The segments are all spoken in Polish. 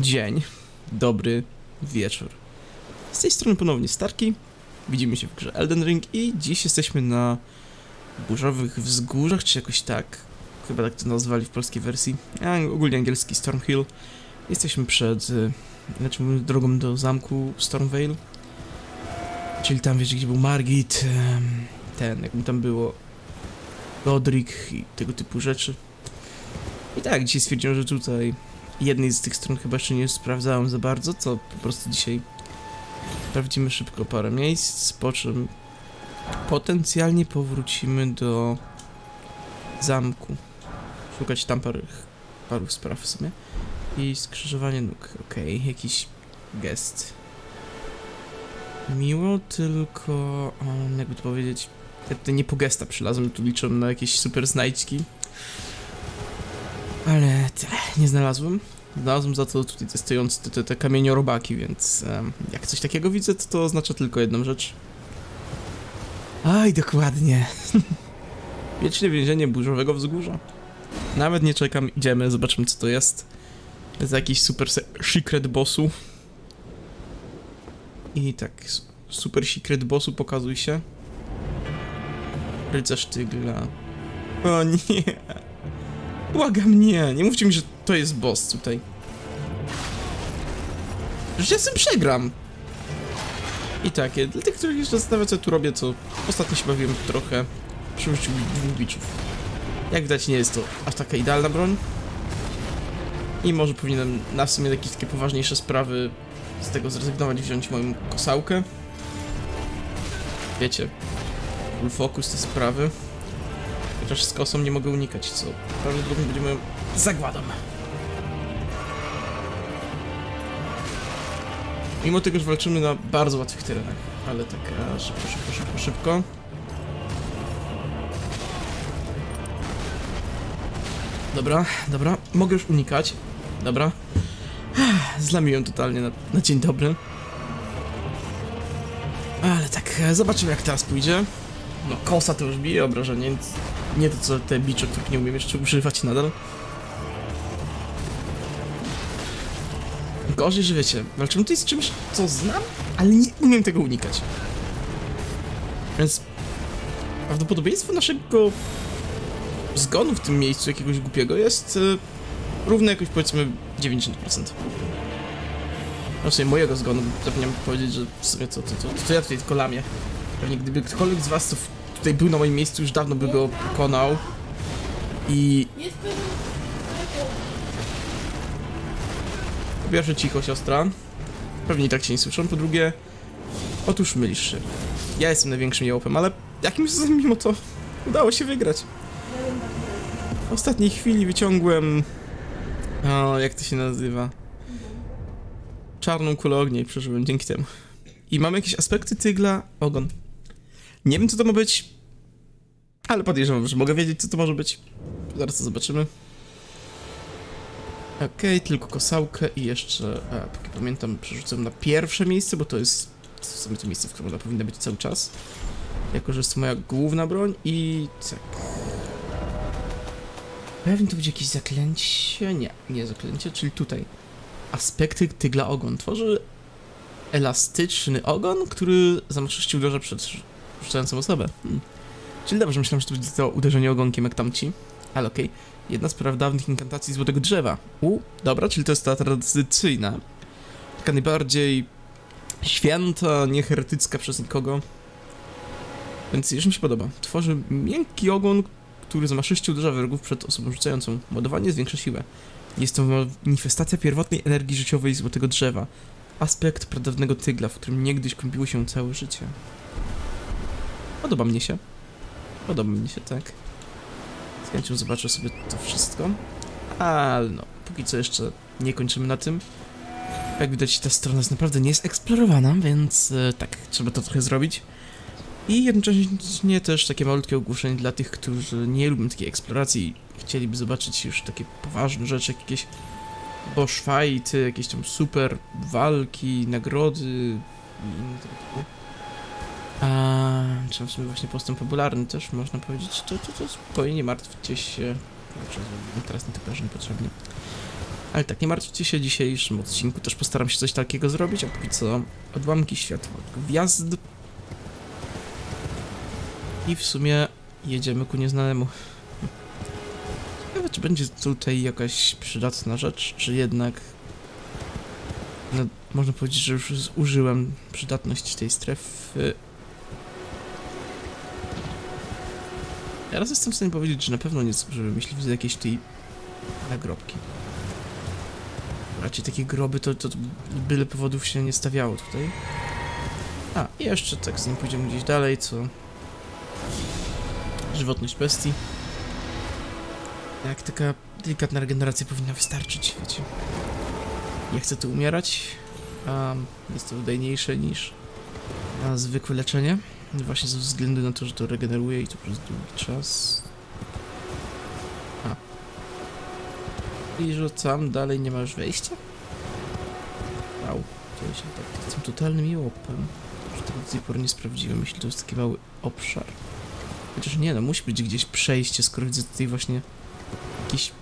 dzień, dobry wieczór. Z tej strony ponownie Starki, widzimy się w grze Elden Ring i dziś jesteśmy na burzowych wzgórzach, czy jakoś tak, chyba tak to nazwali w polskiej wersji, a ogólnie angielski Stormhill. Jesteśmy przed, y, znaczy drogą do zamku Stormvale, czyli tam wiecie, gdzie był Margit, em, ten, jak mu tam było, Godric i tego typu rzeczy. I tak, dzisiaj stwierdziłem, że tutaj jednej z tych stron chyba jeszcze nie sprawdzałem za bardzo, co po prostu dzisiaj sprawdzimy szybko parę miejsc, po czym potencjalnie powrócimy do zamku. Szukać tam paru, paru spraw w sumie. I skrzyżowanie nóg. Okej, jakiś gest. Miło, tylko... Jakby to powiedzieć... Ja tutaj nie po gesta przylazłem, tu liczę na jakieś super znajdźki. Ale nie znalazłem. Znalazłem za to tutaj te stojące te, te, te kamieniorobaki, więc em, jak coś takiego widzę, to to oznacza tylko jedną rzecz. Aj, dokładnie. Wieczne więzienie burzowego wzgórza. Nawet nie czekam, idziemy, zobaczymy co to jest. Za jakiś super se- secret bossu. I tak, super secret bossu pokazuj się. Rycerz tygla. O nie. Błagam, nie. Nie mówcie mi, że to jest boss tutaj. Że ja przegram. I tak, e, dla tych, których jeszcze zastanawiają, co tu robię, to ostatnio się bawiłem trochę przy użyciu dwóch biczów. Jak widać, nie jest to aż taka idealna broń. I może powinienem na w sumie jakieś takie poważniejsze sprawy z tego zrezygnować i wziąć moją kosałkę. Wiecie, full focus te sprawy. Chociaż z kosą nie mogę unikać, co prawdopodobnie będzie moją zagładą. Mimo tego, że walczymy na bardzo łatwych terenach, ale tak e, szybko, szybko, szybko, szybko. Dobra, dobra, mogę już unikać. Dobra. Zlamiłem totalnie na, na dzień dobry. Ale tak, e, zobaczymy jak teraz pójdzie. No, kosa to już bije obrażenie, więc nie to co te bicze, których nie umiem jeszcze używać nadal. Gorzej, że wiecie, walczymy tutaj z czymś, co znam, ale nie umiem tego unikać. Więc prawdopodobieństwo naszego zgonu w tym miejscu jakiegoś głupiego jest y, równe jakoś powiedzmy 90%. No w sumie mojego zgonu, zapomniałem powiedzieć, że w sumie co, to, to, to, to ja tutaj tylko lamię. Pewnie gdyby ktokolwiek z was w- tutaj był na moim miejscu, już dawno by go pokonał. I po pierwsze cicho siostra, pewnie tak cię nie słyszą, po drugie, otóż mylisz się. Ja jestem największym jełopem, ale jakimś cudem mimo to udało się wygrać. W ostatniej chwili wyciągłem... O, jak to się nazywa? Czarną kulę ognia i przeżyłem dzięki temu. I mam jakieś aspekty tygla ogon. Nie wiem co to ma być, ale podejrzewam, że mogę wiedzieć co to może być. Zaraz to zobaczymy. Okej, tylko kosałkę i jeszcze, a, póki pamiętam, przerzucę na pierwsze miejsce, bo to jest w sumie to miejsce, w którym ona powinna być cały czas. Jako, że jest to moja główna broń i tak. Pewnie to będzie jakieś zaklęcie? Nie, nie zaklęcie, czyli tutaj. Aspekty tygla ogon. Tworzy elastyczny ogon, który zamaszczyści uderza przed rzucającą osobę. Hmm. Czyli dobrze, myślałem, że to będzie to uderzenie ogonkiem jak tamci, ale okej. Jedna z pradawnych inkantacji Złotego Drzewa. U, dobra, czyli to jest ta tradycyjna. Taka najbardziej święta, nieheretycka przez nikogo. Więc już mi się podoba. Tworzy miękki ogon, który zamaszyście uderza wrogów przed osobą rzucającą. Ładowanie zwiększa siłę. Jest to manifestacja pierwotnej energii życiowej Złotego Drzewa. Aspekt pradawnego tygla, w którym niegdyś kąpiło się całe życie. Podoba mnie się. Podoba mi się, tak. Z chęcią zobaczę sobie to wszystko. Ale no, póki co jeszcze nie kończymy na tym. Jak widać, ta strona jest naprawdę nie jest eksplorowana, więc e, tak, trzeba to trochę zrobić. I jednocześnie też takie malutkie ogłoszenie dla tych, którzy nie lubią takiej eksploracji i chcieliby zobaczyć już takie poważne rzeczy, jak jakieś boss fighty, jakieś tam super walki, nagrody i inne tego typu. A, czy w sumie właśnie postęp popularny też można powiedzieć, to, to, to spokojnie, nie martwcie się. Zrobiłem teraz nie to niepotrzebnie. Ale tak, nie martwcie się, dzisiejszym odcinku też postaram się coś takiego zrobić, a póki co odłamki światła, gwiazd. I w sumie jedziemy ku nieznanemu. Ciekawe, czy będzie tutaj jakaś przydatna rzecz, czy jednak... No, można powiedzieć, że już zużyłem przydatność tej strefy. Teraz jestem w stanie powiedzieć, że na pewno nie zużyłem, jeśli widzę jakieś tutaj nagrobki. Raczej takie groby to, to byle powodów się nie stawiało tutaj. A, i jeszcze tak, zanim pójdziemy gdzieś dalej, co... Żywotność bestii. Jak taka delikatna regeneracja powinna wystarczyć, wiecie. Nie chcę tu umierać, a jest to wydajniejsze niż zwykłe leczenie. Właśnie ze względu na to, że to regeneruje i to przez długi czas. A. I rzucam, dalej nie ma już wejścia? Wow, to się tak tym totalnym jełopem. Że tego do tej pory nie sprawdziłem, jeśli to jest taki mały obszar. Chociaż nie no, musi być gdzieś przejście, skoro widzę tutaj właśnie jakiś...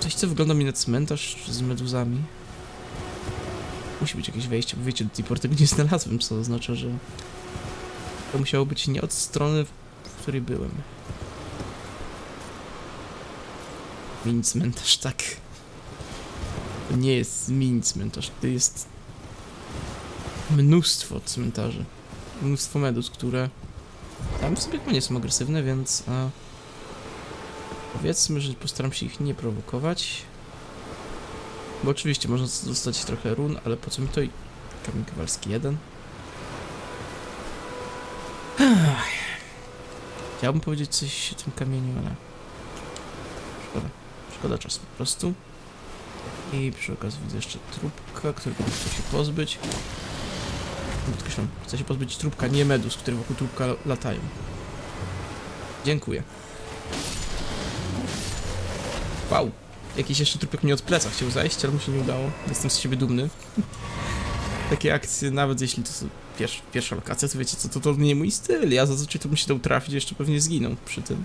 Coś, co wygląda mi na cmentarz z meduzami. Musi być jakieś wejście, bo wiecie, do tej pory tego nie znalazłem, co oznacza, że... To musiało być nie od strony, w której byłem. Mini cmentarz, tak. To nie jest mini cmentarz, to jest mnóstwo cmentarzy. Mnóstwo medus, które tam sobie nie są agresywne, więc a, powiedzmy, że postaram się ich nie prowokować. Bo oczywiście można dostać trochę run, ale po co mi to i kamień kowalski jeden. Chciałbym powiedzieć coś o tym kamieniu, ale szkoda. Szkoda czasu po prostu. I przy okazji widzę jeszcze trupka, którego chcę się pozbyć. Podkreślam, chcę się pozbyć trupka, nie medus, które wokół trupka latają. Dziękuję. Wow. Jakiś jeszcze trupek mnie od pleca chciał zajść, ale mu się nie udało. Jestem z siebie dumny. Takie akcje, nawet jeśli to są pierwsza, pierwsza lokacja, to wiecie co, to, to nie mój styl. Ja zazwyczaj to bym się dał trafić, jeszcze pewnie zginął przy tym.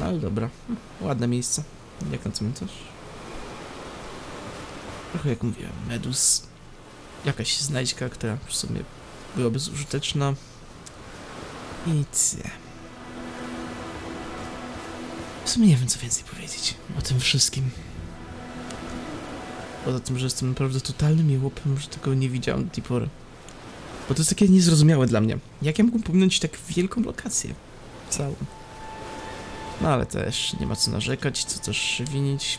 No ale dobra. Hm, ładne miejsce. Jak na cmentarz. Trochę jak mówiłem, medus. Jakaś znajdźka, która w sumie byłaby zużyteczna. I nic. W sumie nie wiem co więcej powiedzieć o tym wszystkim. Poza tym, że jestem naprawdę totalnym jełopem, że tego nie widziałem do tej pory. Bo to jest takie niezrozumiałe dla mnie. Jak ja mógłbym pominąć tak wielką lokację? Całą. No ale też nie ma co narzekać, co też winić.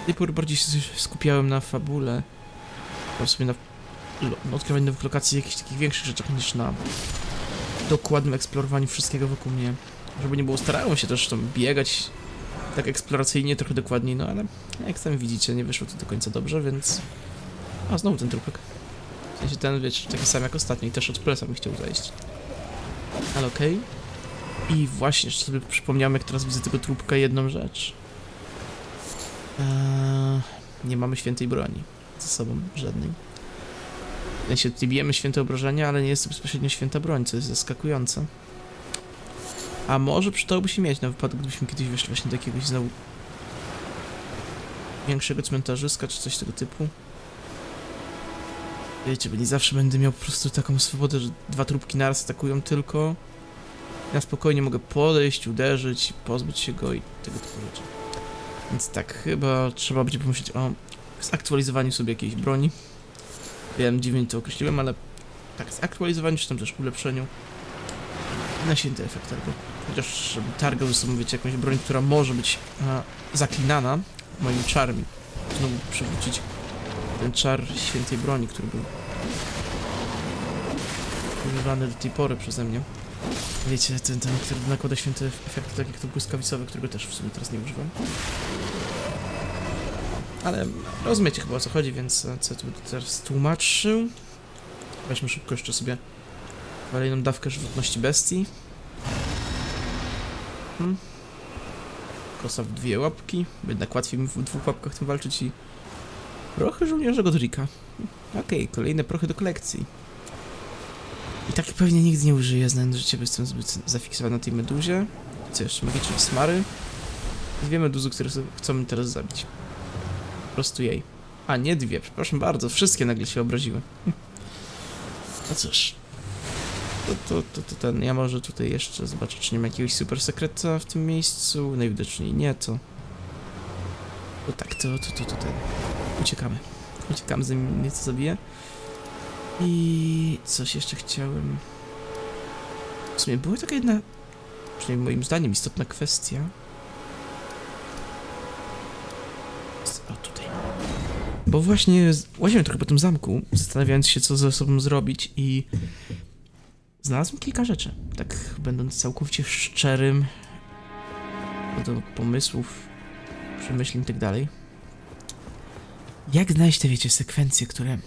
Do tej pory bardziej się skupiałem na fabule. Po sobie na odkrywaniu nowych lokacji, jakichś takich większych rzeczach niż na dokładnym eksplorowaniu wszystkiego wokół mnie. Żeby nie było, starałem się też tam biegać tak eksploracyjnie, trochę dokładniej, no ale jak sami widzicie, nie wyszło to do końca dobrze, więc... A, znowu ten trupek. W sensie ten, wiecie, taki sam jak ostatni, też od pleca mi chciał zejść. Ale okej. Okay. I właśnie, sobie przypomniałem, jak teraz widzę tego trupka, jedną rzecz. Eee, nie mamy świętej broni ze sobą, żadnej. W sensie bijemy święte obrażenia, ale nie jest to bezpośrednio święta broń, co jest zaskakujące. A może przydałoby się mieć na wypadek, gdybyśmy kiedyś weszli właśnie do jakiegoś znowu większego cmentarzyska, czy coś tego typu. Wiecie, bo nie zawsze będę miał po prostu taką swobodę, że dwa trupki naraz atakują tylko. Ja spokojnie mogę podejść, uderzyć, pozbyć się go i tego typu rzeczy. Więc tak, chyba trzeba będzie pomyśleć o zaktualizowaniu sobie jakiejś broni. Wiem, dziwnie to określiłem, ale tak, zaktualizowaniu, czy tam też ulepszeniu na święty efekt targu. Chociaż targał ze sobą, wiecie, jakąś broń, która może być a, zaklinana moim czarem. Znowu przywrócić ten czar świętej broni, który był używany do tej pory przeze mnie. Wiecie, ten, ten który nakłada święte efekty, tak jak to błyskawicowy, którego też w sumie teraz nie używam. Ale rozumiecie chyba o co chodzi, więc co tu będę teraz tłumaczył. Weźmy szybko jeszcze sobie kolejną dawkę żywotności bestii. Hmm. Kosa w dwie łapki. Jednak łatwiej mi w dwóch łapkach tym walczyć i... Prochy żołnierza Godrika. Okej, okay, kolejne prochy do kolekcji. I tak pewnie nigdy nie użyję, znając życie, bo jestem zbyt zafiksowany na tej meduzie. Co jeszcze? Magiczne smary. Dwie meduzy, które chcą mi teraz zabić. prostu jej. A, nie dwie, przepraszam bardzo, wszystkie nagle się obraziły. No cóż. To, to, to, to ten, ja może tutaj jeszcze zobaczę, czy nie ma jakiegoś super sekreta w tym miejscu. Najwidoczniej nie, to... To tak, to, to, to, to ten. Uciekamy. Uciekamy, zanim mnie co zabije. I coś jeszcze chciałem... W sumie była taka jedna, przynajmniej moim zdaniem, istotna kwestia. O, tutaj. Bo właśnie łaziłem trochę po tym zamku, zastanawiając się, co ze sobą zrobić i znalazłem kilka rzeczy. Tak, będąc całkowicie szczerym, do pomysłów, przemyśleń i tak. Jak znaleźć te, wiecie, sekwencje, które,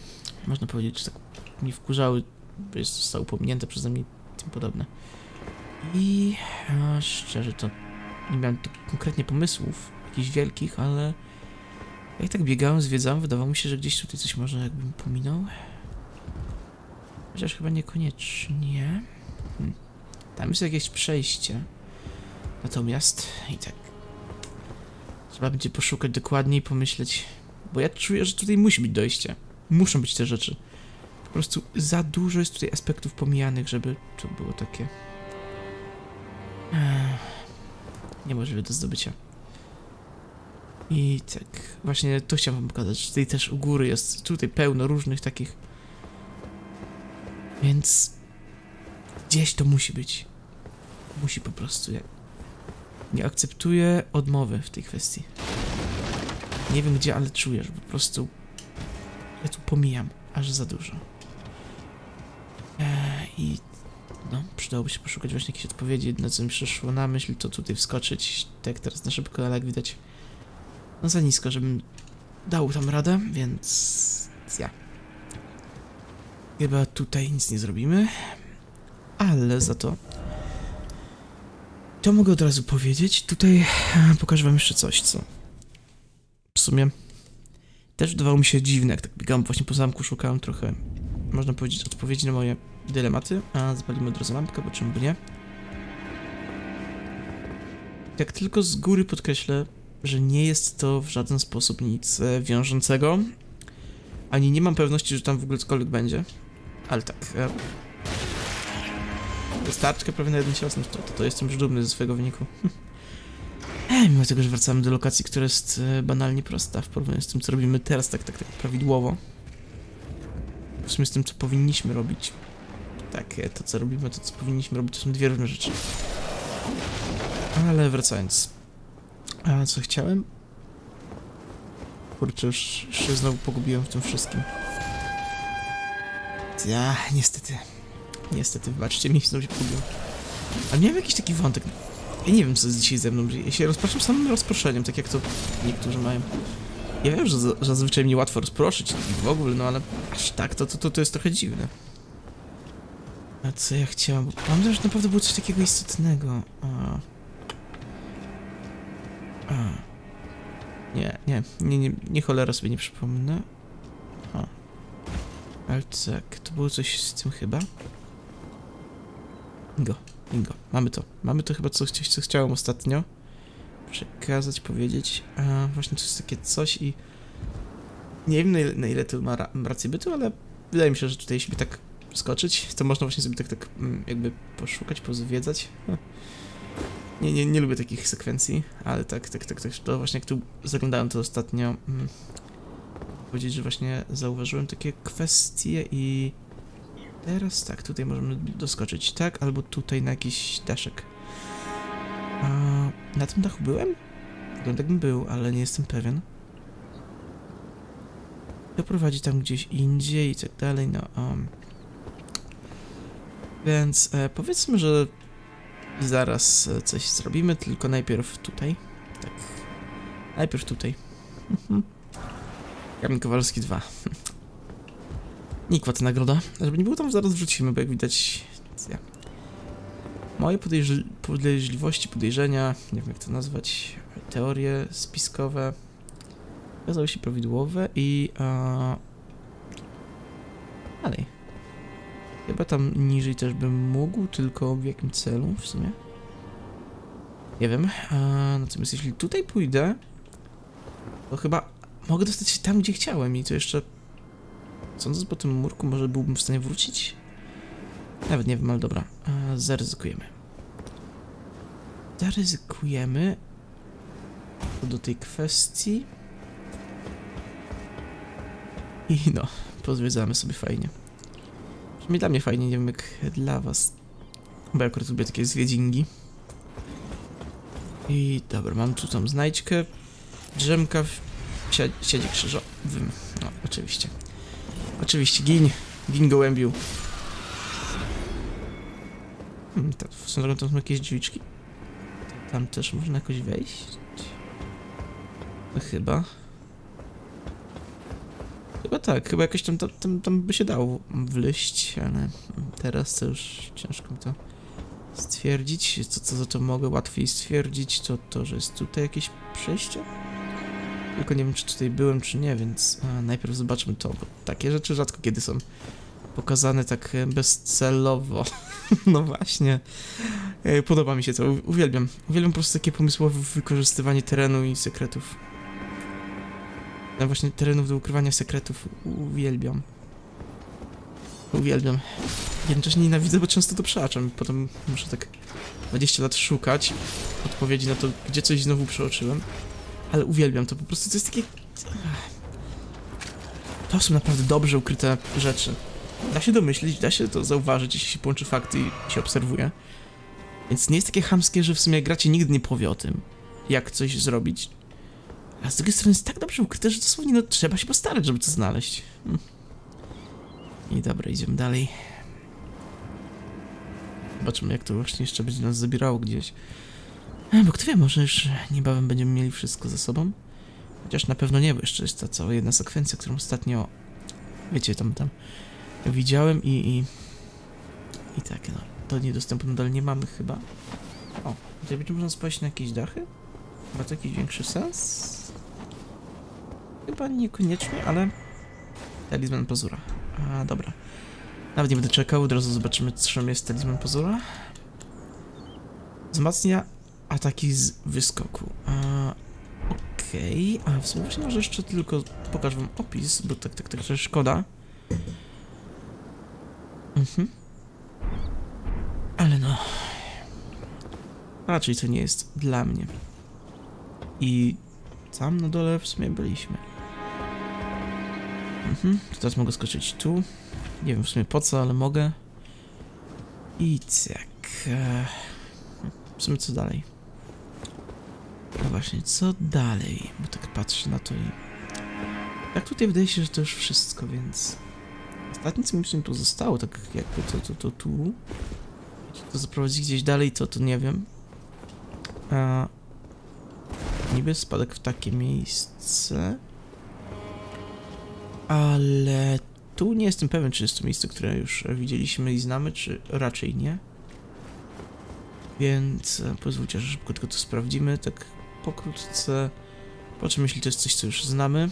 można powiedzieć, tak mnie wkurzały, bo zostały pominięte przeze mnie i tym podobne. I a, szczerze to nie miałem tu konkretnie pomysłów, jakichś wielkich, ale jak tak biegałem, zwiedzałem, wydawało mi się, że gdzieś tutaj coś może jakbym pominął. Chociaż chyba niekoniecznie. Hmm. Tam jest jakieś przejście. Natomiast i tak. Trzeba będzie poszukać dokładniej, pomyśleć. Bo ja czuję, że tutaj musi być dojście. Muszą być te rzeczy. Po prostu za dużo jest tutaj aspektów pomijanych, żeby to było takie. Niemożliwe do zdobycia. I tak, właśnie to chciałem wam pokazać, tutaj też u góry jest tutaj pełno różnych takich. Więc gdzieś to musi być. Musi po prostu. Ja nie akceptuję odmowy w tej kwestii. Nie wiem gdzie, ale czuję, po prostu ja tu pomijam aż za dużo. Eee, I no, przydałoby się poszukać właśnie jakiejś odpowiedzi. Jedyne co mi przyszło na myśl, to tutaj wskoczyć, tak teraz na szybko, ale jak widać, no za nisko, żebym dał tam radę, więc ja. Chyba tutaj nic nie zrobimy, ale za to to mogę od razu powiedzieć. Tutaj e, pokażę wam jeszcze coś, co w sumie też wydawało mi się dziwne, jak tak biegałem właśnie po zamku, szukałem trochę, można powiedzieć, odpowiedzi na moje dylematy, a zapalimy od razu lampkę, bo czemu by nie. Jak tylko z góry podkreślę, że nie jest to w żaden sposób nic e, wiążącego, ani nie mam pewności, że tam w ogóle cokolwiek będzie, ale tak. E, wystarczkę prawie na jeden cios, no to, to, to jestem już dumny ze swojego wyniku. E, mimo tego, że wracamy do lokacji, która jest e, banalnie prosta w porównaniu z tym, co robimy teraz tak, tak, tak prawidłowo. W sumie z tym, co powinniśmy robić. Tak, to co robimy, to co powinniśmy robić, to są dwie różne rzeczy. Ale wracając. A co chciałem? Kurczę, już się znowu pogubiłem w tym wszystkim. Ja, niestety. Niestety, wybaczcie mi, znowu się pogubiłem. Ale miałem jakiś taki wątek. Ja nie wiem, co jest dzisiaj ze mną. Ja się rozpraszam samym rozproszeniem, tak jak to niektórzy mają. Ja wiem, że, że zazwyczaj mnie łatwo rozproszyć w ogóle, no ale aż tak, to, to, to, to jest trochę dziwne. A co ja chciałam? Mam nadzieję, że naprawdę było coś takiego istotnego. A. A. Nie, nie, nie, nie, nie cholera sobie nie przypomnę. A. Ale tak, to było coś z tym chyba. Bingo, bingo, mamy to. Mamy to chyba coś, coś co chciałem ostatnio przekazać, powiedzieć. A właśnie to jest takie coś i nie wiem na ile, na ile to ma ra rację bytu, ale wydaje mi się, że tutaj jeśli tak skoczyć, to można właśnie sobie tak, tak mm, jakby poszukać, pozwiedzać. Hm. Nie, nie, nie lubię takich sekwencji, ale tak, tak, tak, tak, to właśnie jak tu zaglądałem to ostatnio, mm, powiedzieć, że właśnie zauważyłem takie kwestie i teraz tak, tutaj możemy doskoczyć, tak, albo tutaj na jakiś daszek. A na tym dachu byłem? Wygląda jakbym był, ale nie jestem pewien. To prowadzi tam gdzieś indziej i tak dalej, no um. Więc e, powiedzmy, że zaraz e, coś zrobimy, tylko najpierw tutaj. Tak. Najpierw tutaj. Kamil Kowalski 2. Nikła ta nagroda. Żeby nie było tam zaraz wrzucimy, bo jak widać... Ja. Moje podejrz podejrzliwości, podejrzenia, nie wiem jak to nazwać, teorie spiskowe okazały się prawidłowe i... A... Dalej. Chyba tam niżej też bym mógł, tylko w jakim celu w sumie? Nie wiem. A, natomiast jeśli tutaj pójdę, to chyba mogę dostać się tam, gdzie chciałem i to jeszcze... Sądząc po tym murku, może byłbym w stanie wrócić? Nawet nie wiem, ale dobra. E, zaryzykujemy. Zaryzykujemy. Do tej kwestii. I no, pozwiedzamy sobie fajnie. Przynajmniej dla mnie fajnie, nie wiem jak dla was. Bo ja akurat lubię takie zwiedzingi. I dobra, mam tu tą znajdźkę. Drzemka. Sie siedzi krzyżowym. No, oczywiście. Oczywiście, gin. Gin gołębiu. Hmm, tak, w sumie tam są jakieś drzwiczki. Tam też można jakoś wejść. No chyba. Chyba tak, chyba jakoś tam, tam, tam by się dało wleść, ale teraz to już ciężko mi to stwierdzić. Co, co za to mogę łatwiej stwierdzić, to to, że jest tutaj jakieś przejście. Tylko nie wiem, czy tutaj byłem, czy nie, więc a, najpierw zobaczmy to, bo takie rzeczy rzadko kiedy są pokazane tak e, bezcelowo. no właśnie. E, Podoba mi się to, uwielbiam. Uwielbiam po prostu takie pomysłowe wykorzystywanie terenu i sekretów. Ja właśnie terenów do ukrywania sekretów uwielbiam. Uwielbiam. Jednocześnie nienawidzę, bo często to przeaczam. Potem muszę tak 20 lat szukać odpowiedzi na to, gdzie coś znowu przeoczyłem. Ale uwielbiam to, po prostu to jest takie... To są naprawdę dobrze ukryte rzeczy. Da się domyślić, da się to zauważyć, jeśli się połączy fakty i się obserwuje. Więc nie jest takie chamskie, że w sumie gracie nigdy nie powie o tym, jak coś zrobić. A z drugiej strony jest tak dobrze ukryte, że dosłownie no, trzeba się postarać, żeby to znaleźć. Hm. I dobra, idziemy dalej. Zobaczymy, jak to właśnie jeszcze będzie nas zabierało gdzieś. A, bo kto wie, może już niebawem będziemy mieli wszystko ze sobą. Chociaż na pewno nie, bo jeszcze jest ta cała jedna sekwencja, którą ostatnio, wiecie, tam, tam widziałem i, i, i tak, no, do niedostępu nadal nie mamy chyba. O, tutaj będzie można spaść na jakieś dachy? Ma to jakiś większy sens? Chyba niekoniecznie, ale talizman pazura. A, dobra. Nawet nie będę czekał, od razu zobaczymy, czym jest talizman pazura. Wzmacnia ataki z wyskoku. A, Okej, a w sumie może jeszcze tylko pokażę wam opis, bo tak, tak, tak, że szkoda. Mhm. Ale no... Raczej to nie jest dla mnie. I tam na dole w sumie byliśmy. Mhm, teraz mogę skoczyć tu. Nie wiem w sumie po co, ale mogę. I tak. W sumie co dalej? Właśnie, co dalej? Bo tak patrzę na to i... Tak tutaj wydaje się, że to już wszystko, więc... Ostatnie co mi sumie tu zostało, tak jakby to, to, to tu... Czy to zaprowadzi gdzieś dalej, to, to nie wiem. A... Niby spadek w takie miejsce... Ale tu nie jestem pewien, czy jest to miejsce, które już widzieliśmy i znamy, czy raczej nie. Więc e, pozwólcie, że szybko tylko to sprawdzimy, tak pokrótce. Po czym jeśli to jest coś, co już znamy.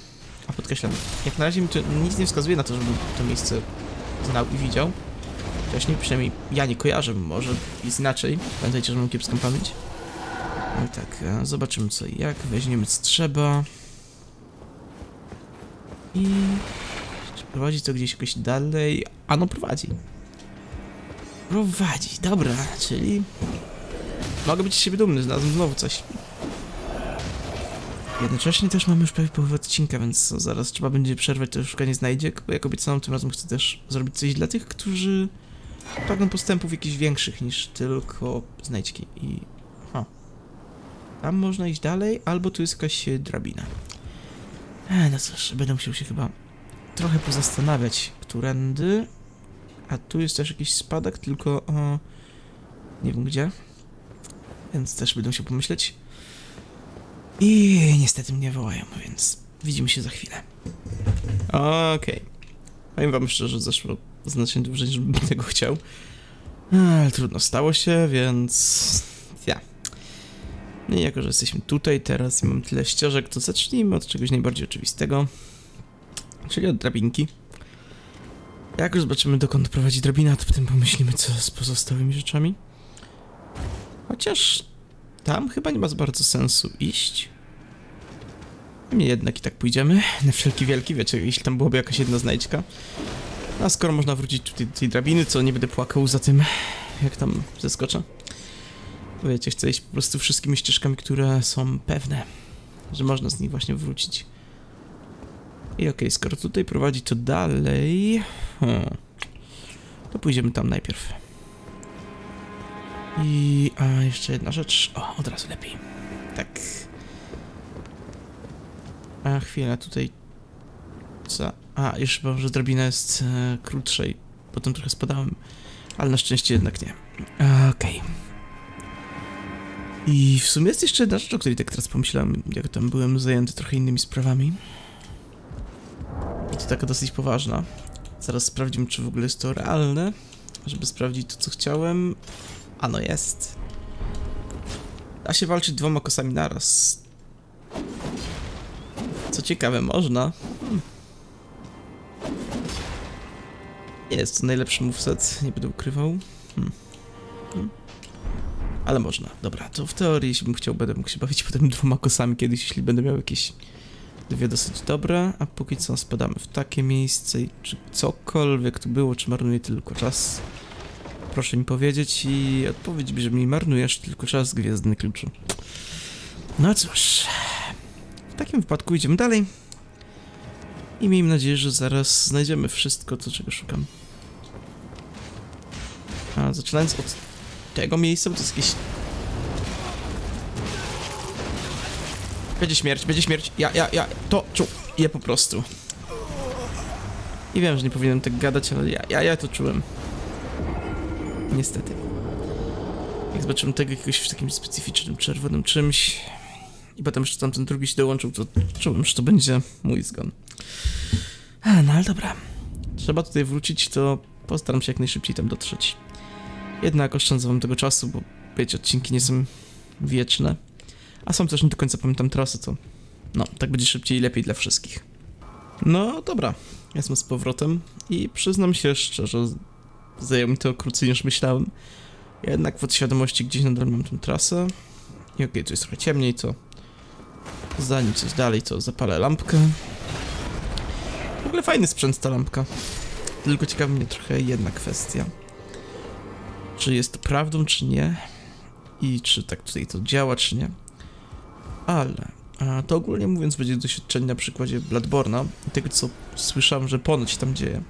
A podkreślam, jak na razie mi to nic nie wskazuje na to, żebym to miejsce znał i widział. Wcześniej przynajmniej ja nie kojarzę, może jest inaczej. Pamiętajcie, że mam kiepską pamięć. No i tak, e, zobaczymy co i jak. Weźmiemy co trzeba. I... Czy prowadzi to gdzieś jakoś dalej? A no prowadzi. Prowadzi, dobra, czyli... Mogę być z siebie dumny, znalazłem znowu coś. Jednocześnie też mamy już prawie połowę odcinka, więc zaraz trzeba będzie przerwać to szukanie znajdziek, bo jak obiecałem, tym razem chcę też zrobić coś dla tych, którzy pragną postępów jakichś większych niż tylko znajdźki i... Ha. Tam można iść dalej, albo tu jest jakaś drabina. E, no cóż, będę musiał się chyba trochę pozastanawiać, którędy. A tu jest też jakiś spadek, tylko o, nie wiem gdzie. Więc też będę musiał pomyśleć. I niestety mnie wołają, więc widzimy się za chwilę. Okej. Powiem wam szczerze, zeszło znacznie dłużej, żebym tego chciał. Ale trudno, stało się, więc... Ja. No i jako, że jesteśmy tutaj teraz i mam tyle ścieżek, to zacznijmy od czegoś najbardziej oczywistego. Czyli od drabinki. Jak już zobaczymy dokąd prowadzi drabina, to potem pomyślimy co z pozostałymi rzeczami. Chociaż tam chyba nie ma za bardzo sensu iść. Jednak i tak pójdziemy. Na wszelki wielki, wiecie, jeśli tam byłoby jakaś jedna znajdźka. A skoro można wrócić do tej drabiny, to nie będę płakał za tym, jak tam zeskoczę. Wiecie, chcę iść po prostu wszystkimi ścieżkami, które są pewne, że można z nich właśnie wrócić. I okej, okay, skoro tutaj prowadzi to dalej... Hmm, to pójdziemy tam najpierw. I... a jeszcze jedna rzecz. O, od razu lepiej. Tak. A chwila, tutaj... Co? A, już chyba, że drabina jest e, krótsza i potem trochę spadałem. Ale na szczęście jednak nie. Okej. Okay. I w sumie jest jeszcze jedna rzecz, o której tak teraz pomyślałem, jak tam byłem zajęty trochę innymi sprawami. I to taka dosyć poważna. Zaraz sprawdzimy, czy w ogóle jest to realne, żeby sprawdzić to, co chciałem. Ano jest. Da się walczyć dwoma kosami naraz. Co ciekawe, można. Hmm. Jest to najlepszy moveset, nie będę ukrywał. Hmm. Hmm. Ale można. Dobra, to w teorii, jeśli bym chciał, będę mógł się bawić potem dwoma kosami kiedyś, jeśli będę miał jakieś dwie dosyć dobre, a póki co spadamy w takie miejsce czy cokolwiek tu było, czy marnuję tylko czas? Proszę mi powiedzieć i odpowiedź brzmi, marnujesz tylko czas, gwiezdny kluczu. No cóż, takim wypadku idziemy dalej i miejmy nadzieję, że zaraz znajdziemy wszystko, to czego szukam. A zaczynając od tego miejsca, bo to jest jakieś... Będzie śmierć, będzie śmierć. Ja, ja, ja, to czuł. Ja po prostu. I wiem, że nie powinienem tak gadać, ale ja, ja, ja to czułem. Niestety. Jak zobaczyłem tego jakiegoś w takim specyficznym czerwonym czymś i potem jeszcze tamten drugi się dołączył, to czułem, że to będzie mój zgon. A, no ale dobra. Trzeba tutaj wrócić, to postaram się jak najszybciej tam dotrzeć. Jednak oszczędzę wam tego czasu, bo wiecie, odcinki nie są wieczne. A są też nie do końca pamiętam trasy, to no, tak będzie szybciej i lepiej dla wszystkich. No dobra, jestem z powrotem i przyznam się szczerze, zajęło mi to krócej niż myślałem. Jednak w podświadomości gdzieś nadal mam tę trasę. I okej, okay, tu jest trochę ciemniej, to zanim coś dalej, to zapalę lampkę. W ogóle fajny sprzęt ta lampka. Tylko ciekawi mnie trochę jedna kwestia czy jest to prawdą, czy nie i czy tak tutaj to działa, czy nie. Ale to ogólnie mówiąc będzie doświadczenie na przykładzie Bloodborna i tego, co słyszałem, że ponoć tam dzieje.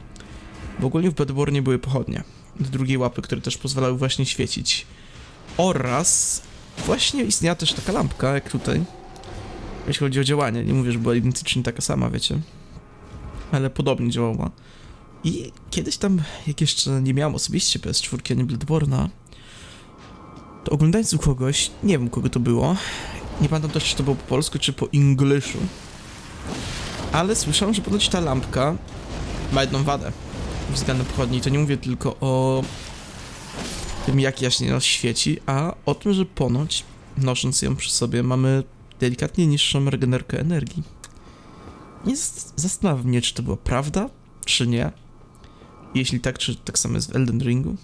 Bo ogólnie w Bloodborne były pochodnie do drugiej łapy, które też pozwalały właśnie świecić. Oraz właśnie istniała też taka lampka, jak tutaj, jeśli chodzi o działanie. Nie mówię, że była identycznie taka sama, wiecie. Ale podobnie działała. I kiedyś tam, jak jeszcze nie miałem osobiście PS4 ani Bloodborne'a, to oglądając u kogoś, nie wiem kogo to było, nie pamiętam też czy to było po polsku czy po englishu, ale słyszałem, że ponoć ta lampka ma jedną wadę względem pochodni. To nie mówię tylko o tym, jak jaśnie nas świeci, a o tym, że ponoć, nosząc ją przy sobie, mamy delikatnie niższą regenerkę energii. Nie zastanawiam mnie, czy to była prawda, czy nie, jeśli tak, czy tak samo jest w Elden Ringu?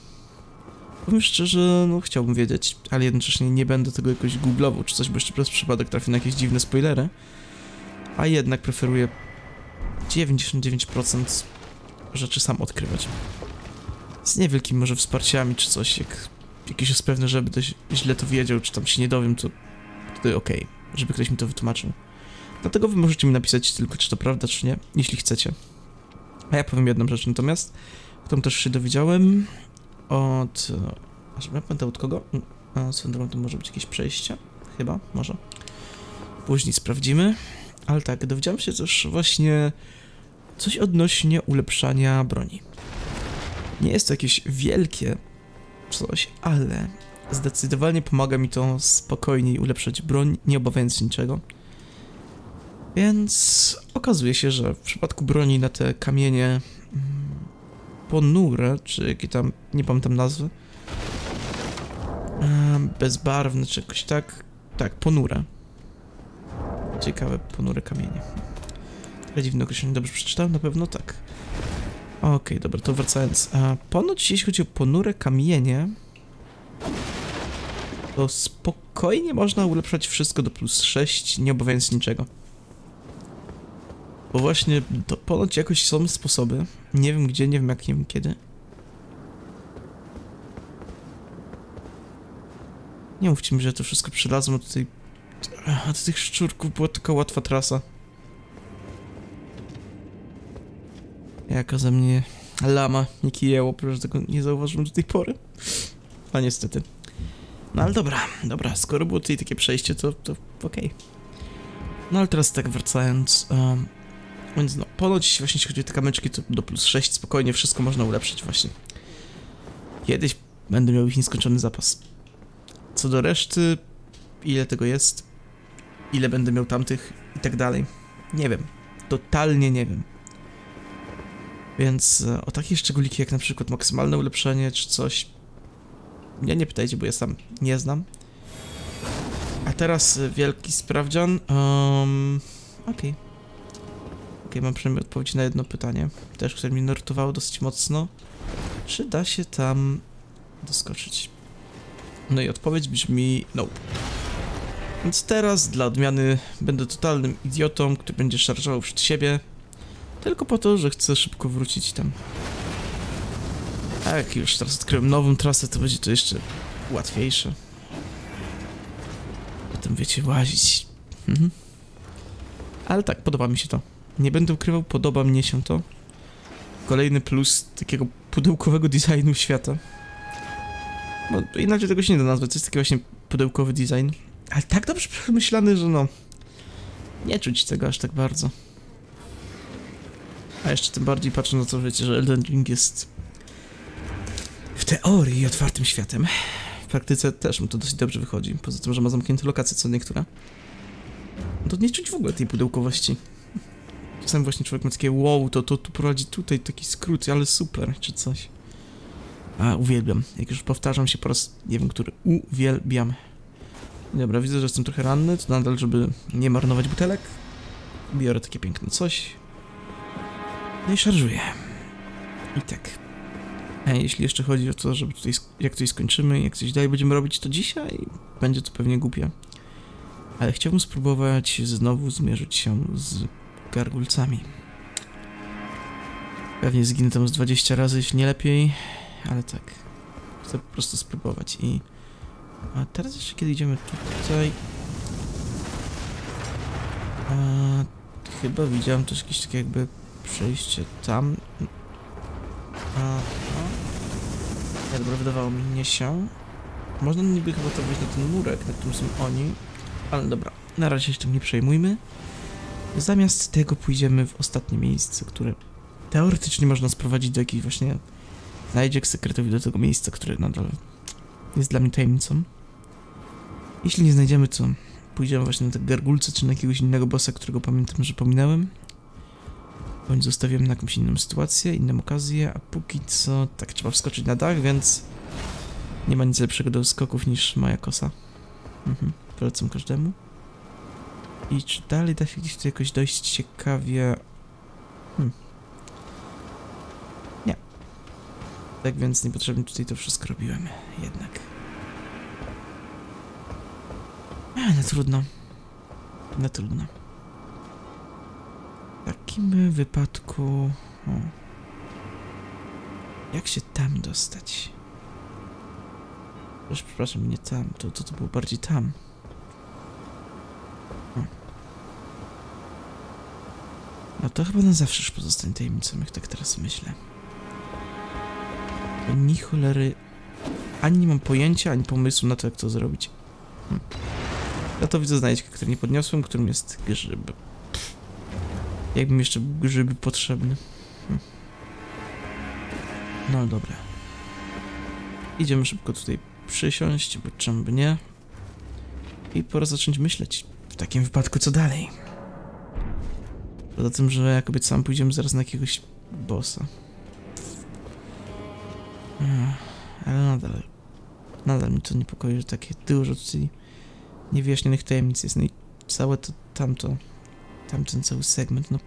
Powiem szczerze, no chciałbym wiedzieć, ale jednocześnie nie będę tego jakoś googlował czy coś, bo jeszcze przez przypadek trafię na jakieś dziwne spoilery. A jednak preferuję 99% rzeczy sam odkrywać. Z niewielkimi może wsparciami czy coś, jak jakiś jest pewny, żeby ktoś źle to wiedział, czy tam się nie dowiem, to wtedy okej, okay, żeby ktoś mi to wytłumaczył. Dlatego wy możecie mi napisać tylko, czy to prawda, czy nie, jeśli chcecie. A ja powiem jedną rzecz natomiast, którą też się dowiedziałem od... A żeby ja pamiętał od kogo? Syndrom to może być jakieś przejście? Chyba, może. Później sprawdzimy. Ale tak, dowiedziałem się też właśnie coś odnośnie ulepszania broni. Nie jest to jakieś wielkie coś, ale zdecydowanie pomaga mi to spokojniej ulepszać broń, nie obawiając się niczego. Więc okazuje się, że w przypadku broni na te kamienie mm, ponure, czy jakie tam, nie pamiętam nazwy, bezbarwne, czy jakoś tak, tak, ponure. Ciekawe, ponure kamienie. Trochę dziwne określenie, dobrze przeczytałem? Na pewno tak. Okej, okay, dobra, to wracając. A, ponoć jeśli chodzi o ponure kamienie, to spokojnie można ulepszać wszystko do plus 6, nie obawiając niczego. Bo właśnie to ponoć jakoś są sposoby. Nie wiem gdzie, nie wiem jak, nie wiem kiedy. Nie mówcie mi, że to wszystko przylazłem od tej... Od tych szczurków była taka łatwa trasa. Jaka ze mnie lama nie kijęło, że tego nie zauważyłem do tej pory. A niestety. No ale dobra, dobra, skoro było tutaj takie przejście, to, to okej. No ale teraz tak wracając, um, więc no, ponoć właśnie jeśli chodzi o te kamyczki, to do plus 6 spokojnie wszystko można ulepszyć właśnie. Kiedyś będę miał ich nieskończony zapas. Co do reszty, ile tego jest, ile będę miał tamtych i tak dalej, nie wiem. Totalnie nie wiem. Więc e, o takie szczególiki jak na przykład maksymalne ulepszenie czy coś, mnie nie pytajcie, bo ja sam nie znam. A teraz e, wielki sprawdzian. Um, Okej. Okay. Okej, okay, mam przynajmniej odpowiedź na jedno pytanie, też które mnie nurtowało dosyć mocno. Czy da się tam doskoczyć? No i odpowiedź brzmi no. Więc teraz dla odmiany będę totalnym idiotą, który będzie szarżował przed siebie. Tylko po to, że chcę szybko wrócić tam. A jak już teraz odkryłem nową trasę, to będzie to jeszcze łatwiejsze. Potem wiecie, łazić. Mhm. Ale tak, podoba mi się to. Nie będę ukrywał, podoba mnie się to. Kolejny plus takiego pudełkowego designu świata. Bo inaczej tego się nie da nazwać, to jest taki właśnie pudełkowy design. Ale tak dobrze przemyślany, że no... Nie czuć tego aż tak bardzo. A jeszcze tym bardziej patrzę na to, wiecie, że Elden Ring jest teorii otwartym światem. W praktyce też mu to dosyć dobrze wychodzi. Poza tym, że ma zamknięte lokacje co niektóre. No to nie czuć w ogóle tej pudełkowości. Czasem właśnie człowiek ma takie wow, to, to tu prowadzi tutaj taki skrót, ale super, czy coś. A, uwielbiam. Jak już powtarzam się po raz, nie wiem, który uwielbiam. Dobra, widzę, że jestem trochę ranny, to nadal, żeby nie marnować butelek. Biorę takie piękne coś. No i szarżuję. I tak. Jeśli jeszcze chodzi o to, żeby tutaj, jak tutaj skończymy, jak coś dalej będziemy robić, to dzisiaj będzie to pewnie głupie. Ale chciałbym spróbować znowu zmierzyć się z gargulcami. Pewnie zginę tam z 20 razy, jeśli nie lepiej, ale tak. Chcę po prostu spróbować i... A teraz jeszcze kiedy idziemy tutaj... A, chyba widziałem też jakieś takie jakby przejście tam. A, Ja dobra, wydawało mi nie się. Można niby chyba to wejść na ten murek, na którym są oni. Ale dobra, na razie się tym nie przejmujmy. Zamiast tego pójdziemy w ostatnie miejsce, które teoretycznie można sprowadzić do jakiejś właśnie znajdziek sekretowi do tego miejsca, które nadal jest dla mnie tajemnicą. Jeśli nie znajdziemy, to pójdziemy właśnie na te gargulce, czy na jakiegoś innego bossa, którego pamiętam, że pominąłem. Bądź zostawiłem na jakąś inną sytuację, inną okazję, a póki co tak trzeba wskoczyć na dach, więc nie ma nic lepszego do skoków niż moja kosa. Mhm, polecam każdemu. I czy dalej da się gdzieś tu jakoś dojść ciekawie? Hmm. Nie. Tak więc niepotrzebnie tutaj to wszystko robiłem, jednak. Ale trudno. No trudno. Takim wypadku... O. Jak się tam dostać? Proszę, przepraszam, nie tam. To, to, to było bardziej tam. O. No to chyba na zawsze już pozostanie tajemnicą, jak tak teraz myślę. Ni cholery... Ani nie mam pojęcia, ani pomysłu na to, jak to zrobić. Hm. Ja to widzę znajdźkę, który nie podniosłem, którym jest grzyb. Jakbym jeszcze był grzyby potrzebny. Hm. No dobra. Idziemy szybko tutaj przysiąść, bo czemu by nie. I pora zacząć myśleć. W takim wypadku co dalej? Poza tym, że jakoby sam pójdziemy zaraz na jakiegoś bossa. Ale nadal... Nadal mi to niepokoi, że takie dużo tutaj niewyjaśnionych tajemnic jest. No i całe to tamto... Tamten cały segment, no...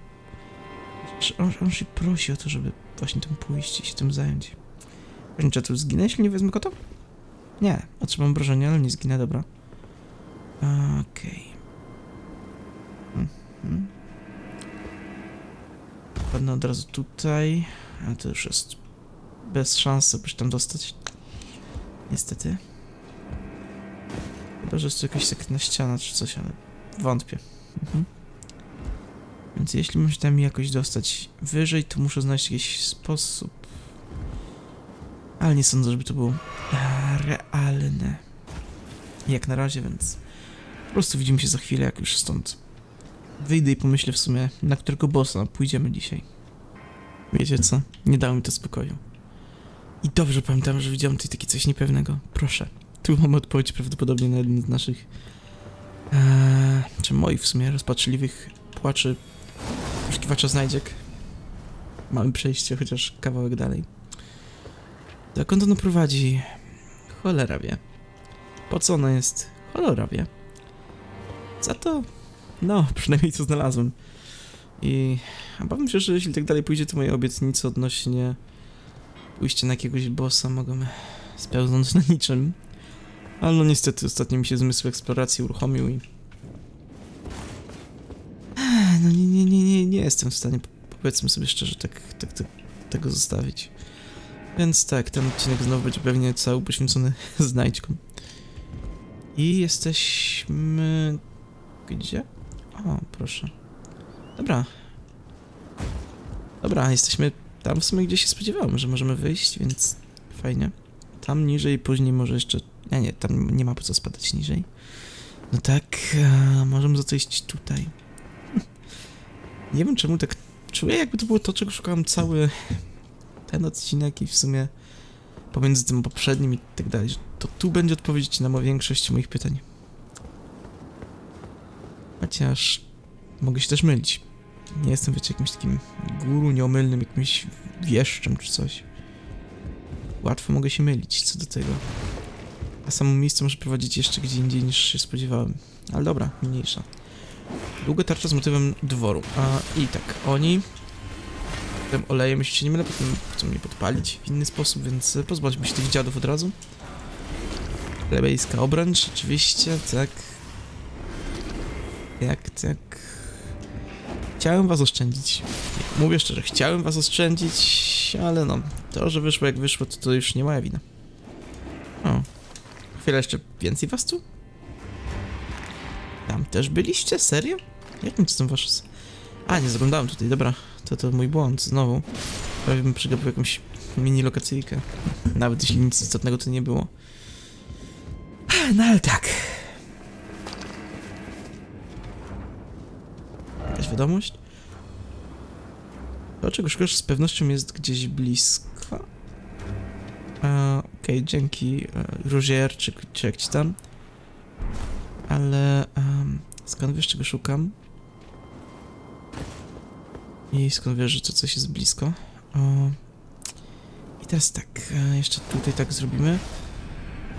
On, on się prosi o to, żeby właśnie tam pójść i się tym zająć. Czy tu zginę, jeśli nie wezmę kota? Nie, otrzymam obrażenia, ale nie zginę, dobra. Okej. Okay. Mhm. Padnę od razu tutaj, a to już jest bez szans, żeby się tam dostać. Niestety. Chyba, że jest tu jakaś sekretna ściana czy coś, ale wątpię. Mhm. Więc jeśli muszę tam jakoś dostać wyżej, to muszę znaleźć jakiś sposób. Ale nie sądzę, żeby to było realne. Jak na razie, więc po prostu widzimy się za chwilę, jak już stąd wyjdę i pomyślę w sumie, na którego bossa pójdziemy dzisiaj. Wiecie co? Nie dało mi to spokoju. I dobrze pamiętam, że widziałem tutaj takie coś niepewnego. Proszę. Tu mamy odpowiedź prawdopodobnie na jeden z naszych, ee, czy moich w sumie, rozpaczliwych płaczy poszukiwacza znajdziek. Mamy przejście chociaż kawałek dalej. Dokąd ono prowadzi? Cholera wie. Po co ono jest? Cholera wie. Za to, no, przynajmniej co znalazłem. I obawiam się, że jeśli tak dalej pójdzie, to moje obietnice odnośnie pójścia na jakiegoś bossa mogą spełznąć na niczym. Ale no niestety ostatnio mi się zmysł eksploracji uruchomił i... No nie, nie, nie, nie, nie jestem w stanie, powiedzmy sobie szczerze, tak, tak, tak tego zostawić. Więc tak, ten odcinek znowu będzie pewnie cały poświęcony znajdźkom. I jesteśmy... Gdzie? O, proszę. Dobra. Dobra, jesteśmy tam w sumie, gdzie się spodziewałem, że możemy wyjść, więc fajnie. Tam niżej, później może jeszcze... Nie, nie, tam nie ma po co spadać niżej. No tak, a możemy za to iść tutaj. Nie wiem czemu tak czuję, jakby to było to, czego szukałem cały ten odcinek i w sumie pomiędzy tym poprzednim i tak dalej, to tu będzie odpowiedź na większość moich pytań. Chociaż mogę się też mylić. Nie jestem, wiecie, jakimś takim guru nieomylnym, jakimś wieszczem czy coś. Łatwo mogę się mylić co do tego. A samo miejsce może prowadzić jeszcze gdzie indziej niż się spodziewałem. Ale dobra, mniejsza. Długa tarcza z motywem dworu. A i tak, oni tym olejem, jeśli się nie mylę, potem chcą mnie podpalić w inny sposób, więc pozbądźmy się tych dziadów od razu. Plebejska obręcz, oczywiście, tak. Jak, tak. Chciałem was oszczędzić. Mówię szczerze, chciałem was oszczędzić, ale no, to, że wyszło jak wyszło, to, to już nie moja wina. O, chwilę jeszcze więcej was tu? Tam też byliście? Serio? Jakim cudem wasz... A, nie zaglądałem tutaj, dobra. To to mój błąd, znowu. Prawie bym przegapił jakąś mini lokacyjkę. Nawet jeśli nic istotnego to nie było. No ale tak. Jakaś wiadomość? To, czego szukasz z pewnością jest gdzieś blisko. E, Okej, okay, dzięki e, czy, czy jak ci tam. Ale um, skąd wiesz, czego szukam? I skąd wiesz, że to coś jest blisko? O. I teraz tak, e, jeszcze tutaj tak zrobimy.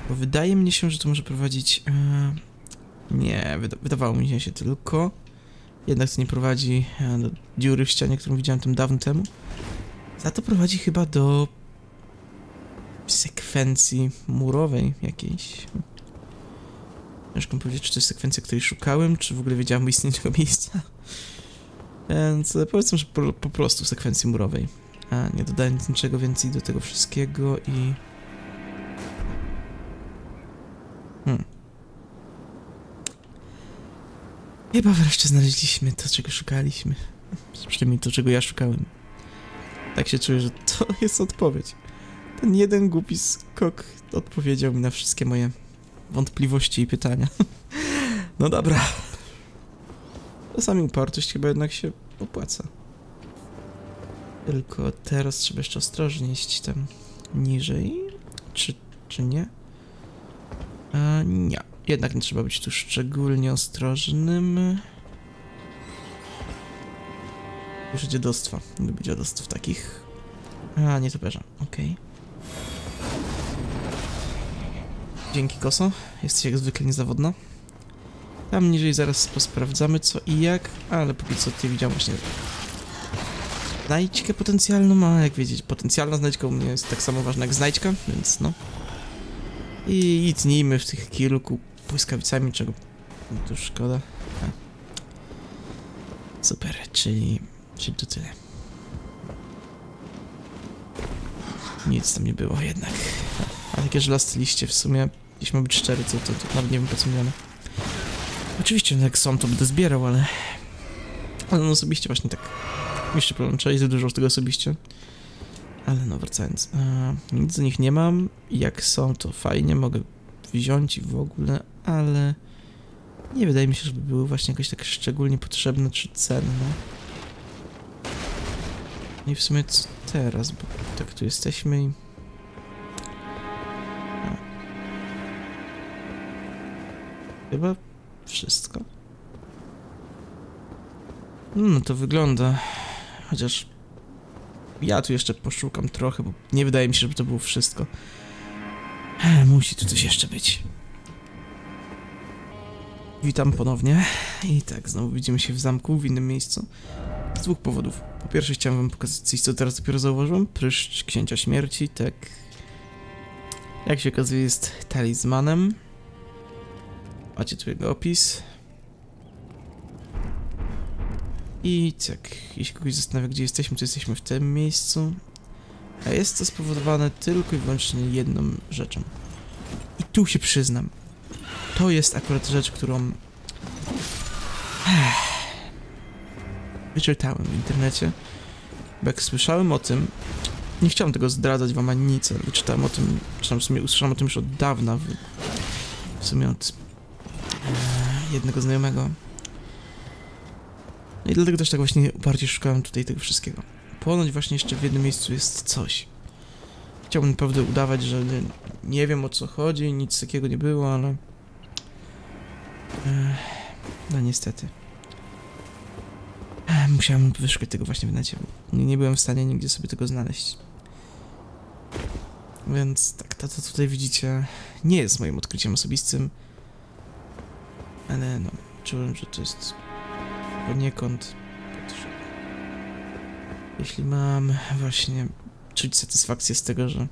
Bo wydaje mi się, że to może prowadzić... E... Nie, wyda wydawało mi się tylko. Jednak to nie prowadzi e, do dziury w ścianie, którą widziałem tam dawno temu. Za to prowadzi chyba do... sekwencji murowej jakiejś. Ciężko powiedzieć, czy to jest sekwencja, której szukałem, czy w ogóle wiedziałem o istnieniu tego miejsca. Więc e, powiedzmy, że po, po prostu sekwencji murowej. A nie dodając niczego więcej do tego wszystkiego i... Hmm. Chyba wreszcie znaleźliśmy to, czego szukaliśmy. Przynajmniej to, czego ja szukałem. Tak się czuję, że to jest odpowiedź. Ten jeden głupi skok odpowiedział mi na wszystkie moje wątpliwości i pytania. No dobra. Czasami upartość chyba jednak się opłaca. Tylko teraz trzeba jeszcze ostrożnie iść tam niżej. Czy, czy nie? A, nie. Jednak nie trzeba być tu szczególnie ostrożnym. Już dziadostwa. Lubię dziadostw takich. A, nie toperza. Okej. Okay. Dzięki Koso, jesteś jak zwykle niezawodna. Tam niżej zaraz posprawdzamy co i jak, ale póki co ty widziałem właśnie znajdźkę potencjalną, a jak wiedzieć, potencjalna znajdźka u mnie jest tak samo ważna jak znajdźka, więc no. I idnijmy w tych kilku błyskawicami, czego no tu szkoda. A. Super, czyli, czyli to tyle. Nic tam nie było jednak. A takie żelazne liście w sumie, jeśli mam być szczery, to, to, to nawet nie wiem po co miliony. Oczywiście, jak są, to będę zbierał, ale... Ale no osobiście właśnie tak... Jeszcze problem, trzeba jest dużo z tego osobiście. Ale no wracając, e, nic do nich nie mam. Jak są, to fajnie, mogę wziąć i w ogóle, ale... Nie wydaje mi się, żeby były właśnie jakoś tak szczególnie potrzebne czy cenne. I w sumie co teraz, bo tak tu jesteśmy i... wszystko. No to wygląda. Chociaż ja tu jeszcze poszukam trochę, bo nie wydaje mi się, żeby to było wszystko. Musi tu coś jeszcze być. Witam ponownie. I tak, znowu widzimy się w zamku, w innym miejscu. Z dwóch powodów. Po pierwsze chciałem wam pokazać coś, co teraz dopiero zauważyłem. Pryszcz Księcia Śmierci, tak. Jak się okazuje jest talizmanem. Macie tu jego opis. I tak, jeśli kogoś zastanawia, gdzie jesteśmy, to jesteśmy w tym miejscu. A jest to spowodowane tylko i wyłącznie jedną rzeczą. I tu się przyznam. To jest akurat rzecz, którą... Wyczytałem w internecie. Bo jak słyszałem o tym, nie chciałem tego zdradzać wam ani nic, ale wyczytałem o tym, czy tam w sumie usłyszałem o tym już od dawna, w, w sumie od jednego znajomego. No i dlatego też tak właśnie uparcie szukałem tutaj tego wszystkiego. Ponoć właśnie jeszcze w jednym miejscu jest coś. Chciałbym naprawdę udawać, że nie, nie wiem o co chodzi, nic takiego nie było, ale... Ech, no niestety. Ech, musiałem wyszukać tego właśnie w necie. Nie, nie byłem w stanie nigdzie sobie tego znaleźć. Więc tak, to co tutaj widzicie nie jest moim odkryciem osobistym. Ale no, czułem, że to jest poniekąd potrzebne. Jeśli mam właśnie czuć satysfakcję z tego, że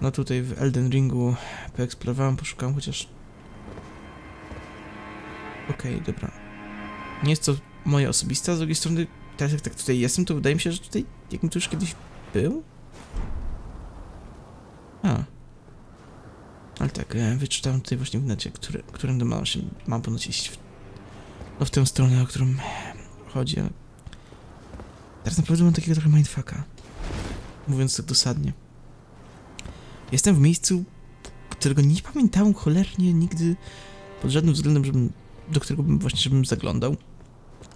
no tutaj w Elden Ringu poeksplorowałem, poszukałem chociaż... Okej, okay, dobra. Nie jest to moja osobista, z drugiej strony teraz jak tak tutaj jestem, to wydaje mi się, że tutaj jakbym tu już kiedyś był? A. Ale tak, e, wyczytałem tutaj właśnie w necie, który, którym mam, się, mam ponoć iść w, no w tę stronę, o którą chodzi, ale... Teraz naprawdę mam takiego trochę mindfucka. Mówiąc tak dosadnie. Jestem w miejscu, którego nie pamiętałem cholernie nigdy pod żadnym względem, żebym, do którego bym właśnie żebym zaglądał.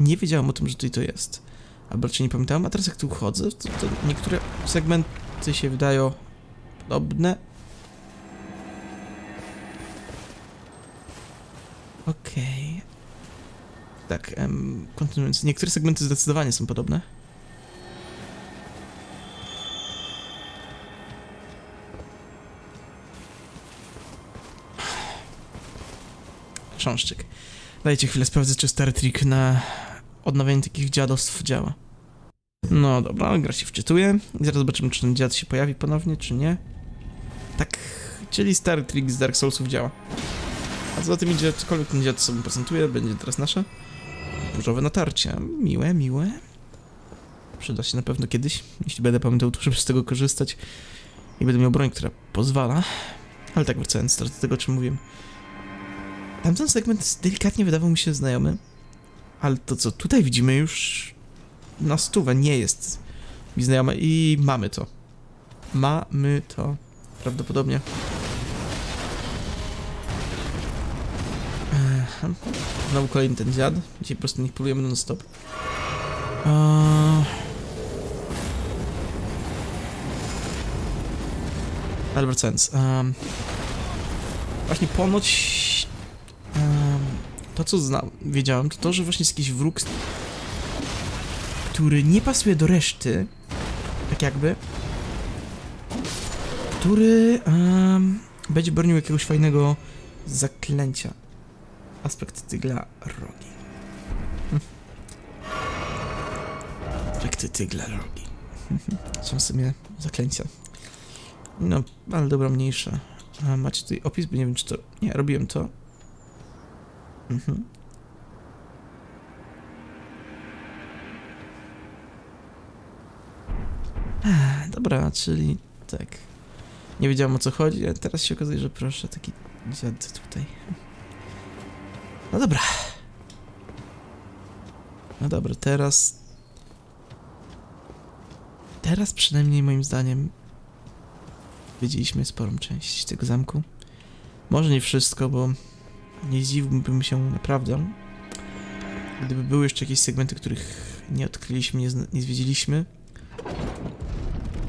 Nie wiedziałem o tym, że tutaj to jest. Albo raczej nie pamiętałem, a teraz jak tu chodzę, to, to niektóre segmenty się wydają podobne. Okej. Okay. Tak, em, kontynuując. Niektóre segmenty zdecydowanie są podobne. Książczyk. Dajcie chwilę, sprawdzę, czy stary trik na odnawianie takich dziadostw działa. No dobra, gra się wczytuje. I zaraz zobaczymy, czy ten dziad się pojawi ponownie, czy nie. Tak, czyli stary trik z Dark Soulsów działa. A co za tym idzie, cokolwiek ten dziad sobie prezentuje, będzie teraz nasze. Burzowe natarcie. Miłe, miłe. Przyda się na pewno kiedyś, jeśli będę pamiętał, to żeby z tego korzystać. I będę miał broń, która pozwala. Ale tak wracając teraz do tego, o czym mówiłem. Tamten segment delikatnie wydawał mi się znajomy, ale to co tutaj widzimy już na stówę nie jest mi znajome i mamy to. Mamy to. Prawdopodobnie. Znowu kolejny ten dziad. Dzisiaj po prostu nie polujemy non stop. Ale wracając. Właśnie ponoć to, co znam, wiedziałem, to to, że właśnie jest jakiś wróg, który nie pasuje do reszty, tak jakby, który będzie bronił jakiegoś fajnego zaklęcia. Aspekt tygla rogi. Hm. Aspekty tygla rogi. Są sobie zaklęcia. No, ale dobra, mniejsze. A macie tutaj opis, bo nie wiem, czy to... Nie, robiłem to. Mhm. dobra, czyli tak. Nie wiedziałem o co chodzi, a teraz się okazuje, że proszę, taki dziad tutaj. No dobra. No dobra, teraz... Teraz przynajmniej moim zdaniem widzieliśmy sporą część tego zamku. Może nie wszystko, bo nie zdziwiłbym się naprawdę, gdyby były jeszcze jakieś segmenty, których nie odkryliśmy, nie, nie zwiedziliśmy.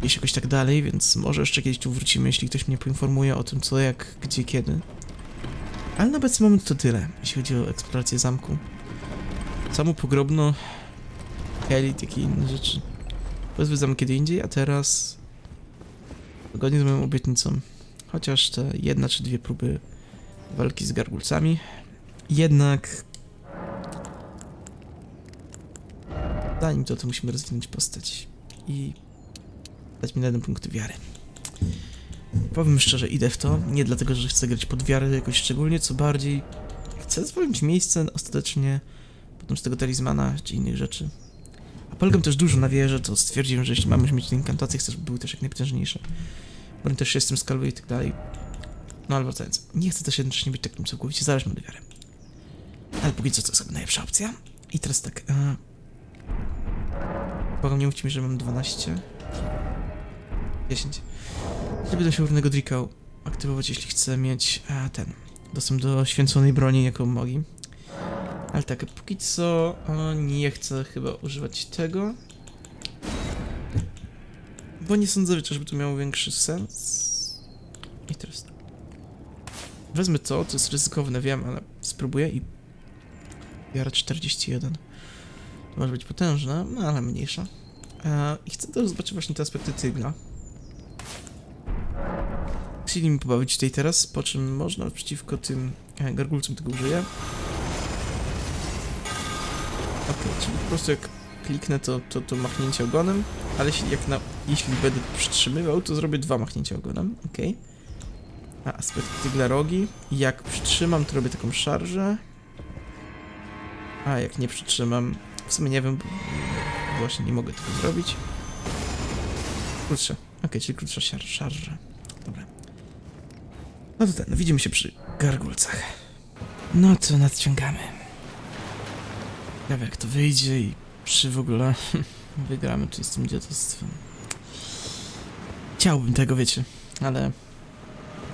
Jeśli jakoś tak dalej, więc może jeszcze kiedyś tu wrócimy, jeśli ktoś mnie poinformuje o tym, co, jak, gdzie, kiedy. Ale na obecny moment to tyle, jeśli chodzi o eksplorację zamku. Samo pogrobno, elit, jakie inne rzeczy. Pozwiedzam kiedy indziej, a teraz zgodnie z moją obietnicą, chociaż te jedna czy dwie próby walki z gargulcami, jednak zanim to, to musimy rozwinąć postać i dać mi na jeden punkt wiary. Powiem szczerze, idę w to, nie dlatego, że chcę grać pod wiarę jakoś szczególnie, co bardziej chcę zwolnić miejsce ostatecznie potem z tego talizmana czy innych rzeczy. A polegam też dużo na wierze, to stwierdziłem, że jeśli mamy mieć te inkantacje, chcę, żeby były też jak najpotężniejsze. Bo też jestem skalwy i tak dalej. No ale wracając, nie chcę też jednocześnie być takim całkowicie zależnym od wiary. Ale póki co to jest najlepsza opcja. I teraz tak, e... Przypomniał mi, że mam 12. 10. Nie będę się równego Drika aktywować, jeśli chcę mieć a, ten dostęp do święconej broni jako mogi. Ale tak, póki co o, nie chcę chyba używać tego. Bo nie sądzę, żeby to miało większy sens. I teraz tak. Wezmę to, to jest ryzykowne, wiem, ale spróbuję i... Biorę 41. To może być potężne, no ale mniejsza. E, I chcę też zobaczyć właśnie te aspekty tygla. Chcieli mi pobawić tutaj teraz, po czym można przeciwko tym e, gargulcom tego użyję. Ok, czyli po prostu jak kliknę to, to, to machnięcie ogonem, ale jeśli, jak na, jeśli będę przytrzymywał, to zrobię dwa machnięcia ogonem, ok. A aspekt tygla rogi. Jak przytrzymam, to robię taką szarżę. A jak nie przytrzymam, w sumie nie wiem, bo właśnie nie mogę tego zrobić. Krótsza. Ok, czyli krótsza szar szarża. Dobra. No to ten, widzimy się przy gargulcach. No to nadciągamy. Ciekawe jak to wyjdzie i czy w ogóle wygramy czy z tym dziadostwem. Chciałbym tego, wiecie, ale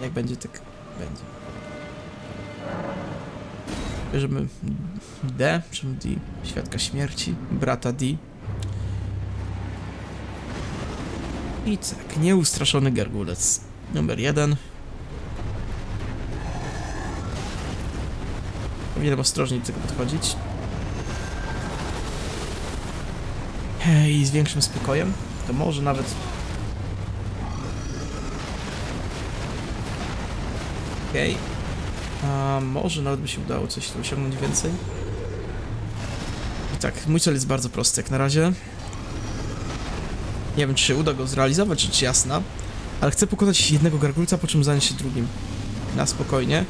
jak będzie, tak będzie. Bierzemy D, czyli D, świadka śmierci, brata D. I tak, nieustraszony gargulec numer jeden. Powinienem do tego podchodzić. I z większym spokojem. To może nawet... Okej. Okay. Może nawet by się udało coś tu osiągnąć więcej. I tak, mój cel jest bardzo prosty jak na razie. Nie wiem, czy uda go zrealizować, rzecz jasna. Ale chcę pokonać jednego gargulca, po czym zająć się drugim. Na spokojnie.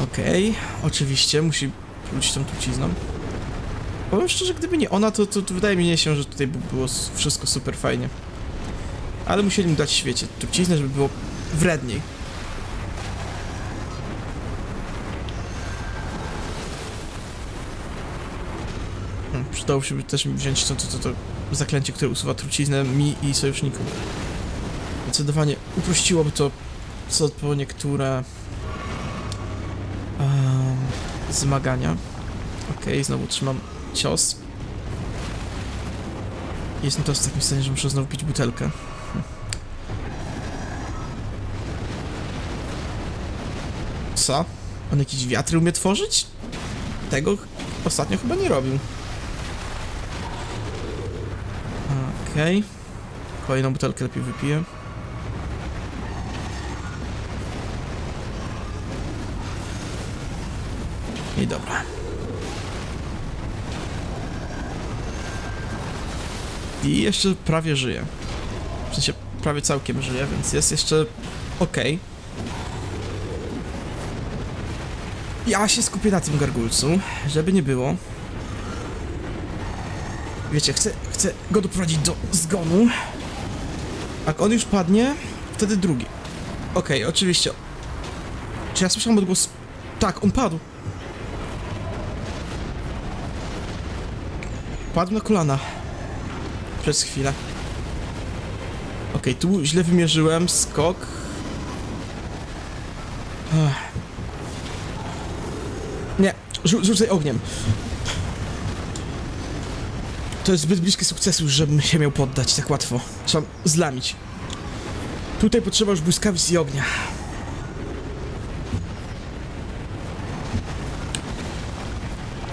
Okej, okay. oczywiście, musi wrócić tą trucizną. Powiem szczerze, gdyby nie ona, to, to, to wydaje mi się, że tutaj by było wszystko super fajnie. Ale musieli mu dać świecie truciznę, żeby było wredniej. Hmm, przydałoby się też wziąć to, to, to, to zaklęcie, które usuwa truciznę mi i sojusznikom. Zdecydowanie uprościłoby to co po niektóre zmagania. Okay, znowu trzymam cios. Jestem teraz w takim stanie, że muszę znowu pić butelkę. Co? On jakieś wiatry umie tworzyć? Tego ostatnio chyba nie robił. Okej. Okay. Kolejną butelkę lepiej wypiję. I dobra. I jeszcze prawie żyje. W sensie prawie całkiem żyje, więc jest jeszcze ok. Ja się skupię na tym gargulcu, żeby nie było. Wiecie, chcę, chcę go doprowadzić do zgonu. Jak on już padnie, wtedy drugi. Okej, oczywiście. Czy ja słyszałem odgłos... Tak, on padł. Padł na kolana. Przez chwilę. Okej, tu źle wymierzyłem. Skok. Ech. Nie, rzu rzucaj ogniem. To jest zbyt bliskie sukcesu, żebym się miał poddać tak łatwo. Trzeba zlamić. Tutaj potrzeba już błyskawic i ognia.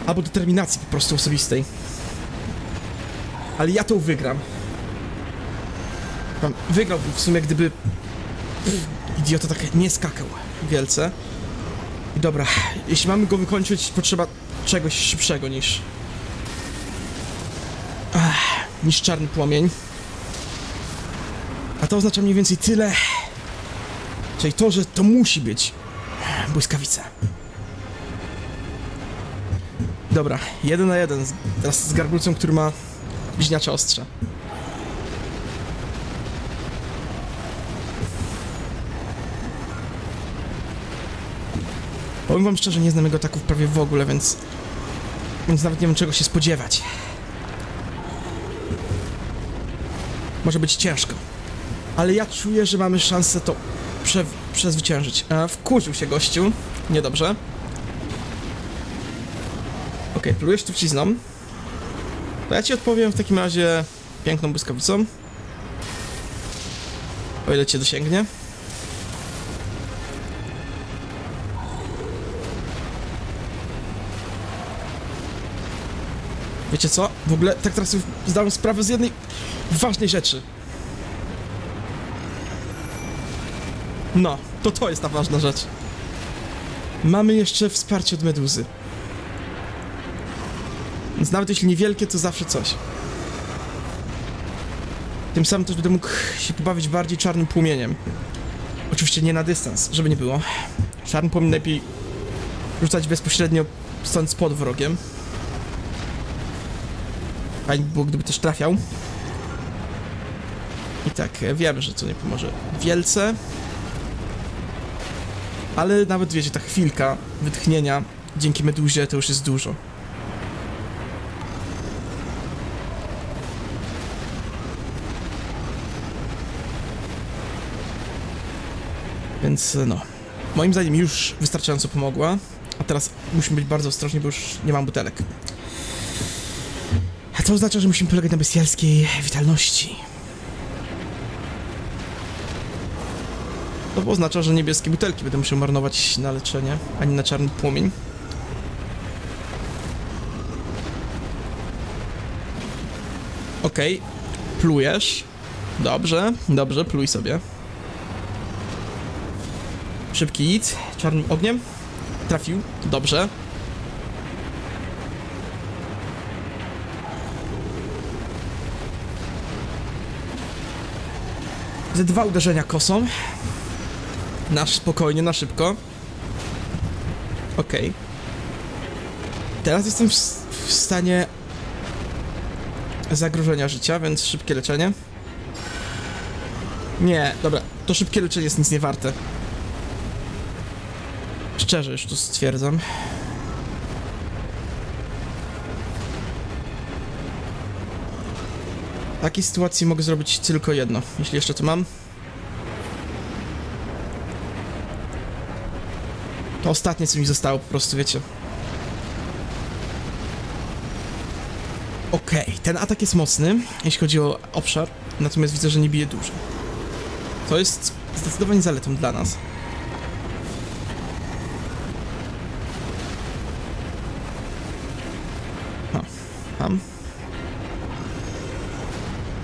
Albo determinacji po prostu osobistej. Ale ja to wygram. Wygrałbym w sumie, gdyby... Pff, idiota tak nie skakał wielce. I dobra, jeśli mamy go wykończyć, potrzeba czegoś szybszego niż... Niż czarny płomień. A to oznacza mniej więcej tyle... Czyli to, że to musi być błyskawica. Dobra, jeden na jeden, teraz z garbulcem, który ma bliźniacze ostrza. Powiem wam szczerze, nie znam jego ataków prawie w ogóle, więc... Więc nawet nie wiem czego się spodziewać. Może być ciężko. Ale ja czuję, że mamy szansę to prze, przezwyciężyć. E, wkurzył się gościu. Niedobrze. Okej, plujesz trucizną. To ja ci odpowiem w takim razie piękną błyskawicą. O ile cię dosięgnie. Wiecie co? W ogóle tak teraz zdałem sprawę z jednej ważnej rzeczy. No, to to jest ta ważna rzecz. Mamy jeszcze wsparcie od meduzy. Więc nawet jeśli niewielkie, to zawsze coś. Tym samym też będę mógł się pobawić bardziej czarnym płomieniem. Oczywiście nie na dystans, żeby nie było. Czarny płomień lepiej rzucać bezpośrednio stąd pod wrogiem. Fajnie by było, gdyby też trafiał. I tak, e, wiemy, że to nie pomoże wielce. Ale nawet, wiecie, ta chwilka wytchnienia dzięki meduzie to już jest dużo. Więc no, moim zdaniem już wystarczająco pomogła. A teraz musimy być bardzo ostrożni, bo już nie mam butelek. A to oznacza, że musimy polegać na bestialskiej witalności. To oznacza, że niebieskie butelki będę musiał marnować na leczenie, a nie na czarny płomień. Okej, plujesz. Dobrze, dobrze, pluj sobie. Szybki hit, czarnym ogniem. Trafił, dobrze. Ze dwa uderzenia kosą. Na spokojnie, na szybko. Okej. Teraz jestem w, w stanie zagrożenia życia, więc szybkie leczenie. Nie, dobra, to szybkie leczenie jest nic nie warte. Szczerze już to stwierdzam. W takiej sytuacji mogę zrobić tylko jedno, jeśli jeszcze to mam. To ostatnie, co mi zostało, po prostu, wiecie. Okej, ten atak jest mocny, jeśli chodzi o obszar, natomiast widzę, że nie bije dużo. To jest zdecydowanie zaletą dla nas.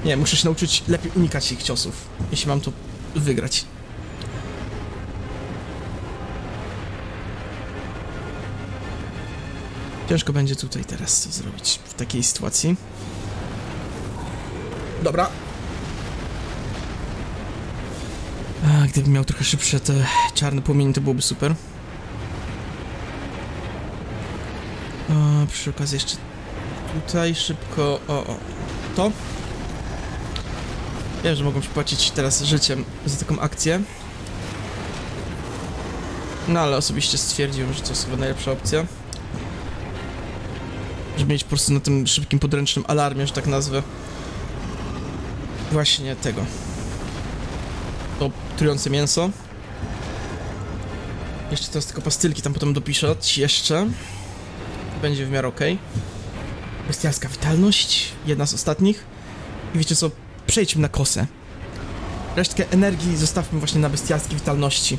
Nie, muszę się nauczyć lepiej unikać ich ciosów, jeśli mam to wygrać. Ciężko będzie tutaj teraz co zrobić w takiej sytuacji. Dobra. A, gdybym miał trochę szybsze te czarne płomienie, to byłoby super. A, przy okazji jeszcze tutaj szybko... O, o. To. Wiem, że mogą się płacić teraz życiem za taką akcję. No ale osobiście stwierdziłem, że to jest chyba najlepsza opcja. Żeby mieć po prostu na tym szybkim podręcznym alarmie, że tak nazwę. Właśnie tego. To trujące mięso. Jeszcze teraz tylko pastylki tam potem dopisać jeszcze. Będzie w miarę ok. Bestialska witalność, jedna z ostatnich. I wiecie co, przejdźmy na kosę. Resztkę energii zostawmy właśnie na bestialskiej witalności.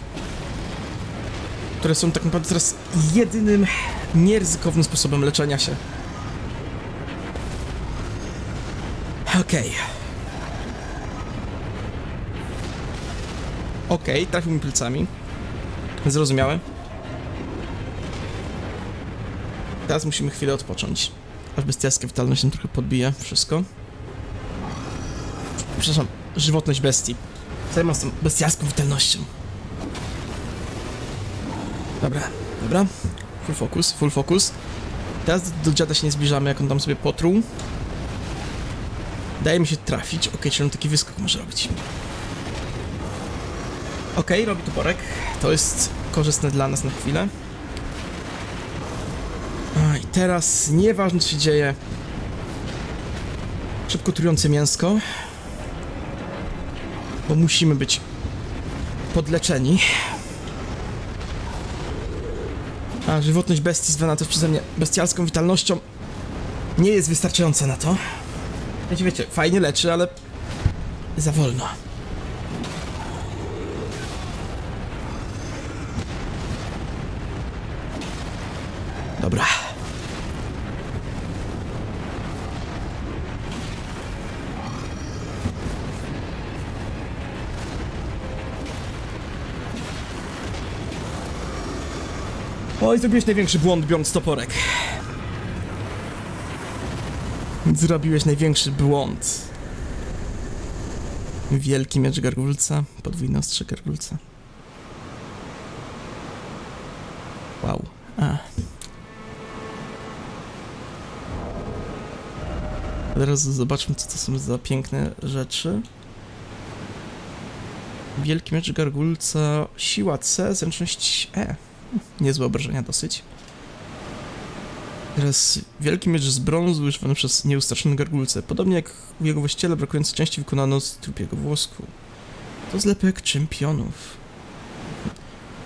Które są tak naprawdę teraz jedynym nieryzykownym sposobem leczenia się. Okej. Okej, trafił mi plecami. Zrozumiałe. Teraz musimy chwilę odpocząć. Aż bestialska witalność nam trochę podbije wszystko. Przepraszam, żywotność bestii. Zajmę z tą bestialską witalnością. Dobra, dobra. Full focus, full focus. Teraz do dziada się nie zbliżamy, jak on tam sobie potruł. Daje mi się trafić. Okej, czyli on taki wyskok może robić. Okej, robi toporek. To jest korzystne dla nas na chwilę. A, I teraz nieważne co się dzieje. Szybko trujące mięsko. Musimy być podleczeni. A żywotność bestii zwana też przeze mnie bestialską witalnością nie jest wystarczająca na to. Wiecie, wiecie, fajnie leczy, ale za wolno. Oj, zrobiłeś największy błąd biorąc toporek. Zrobiłeś największy błąd. Wielki miecz gargulca, podwójne ostrze gargulca. Wow. A. Teraz zobaczmy, co to są za piękne rzeczy. Wielki miecz gargulca, siła C, zręczność E. Niezłe obrażenia dosyć. Teraz wielki miecz z brązu używany przez nieustraszone gargulce. Podobnie jak w jego właściciele brakujące części wykonano z trupiego włosku. To zlepek czempionów.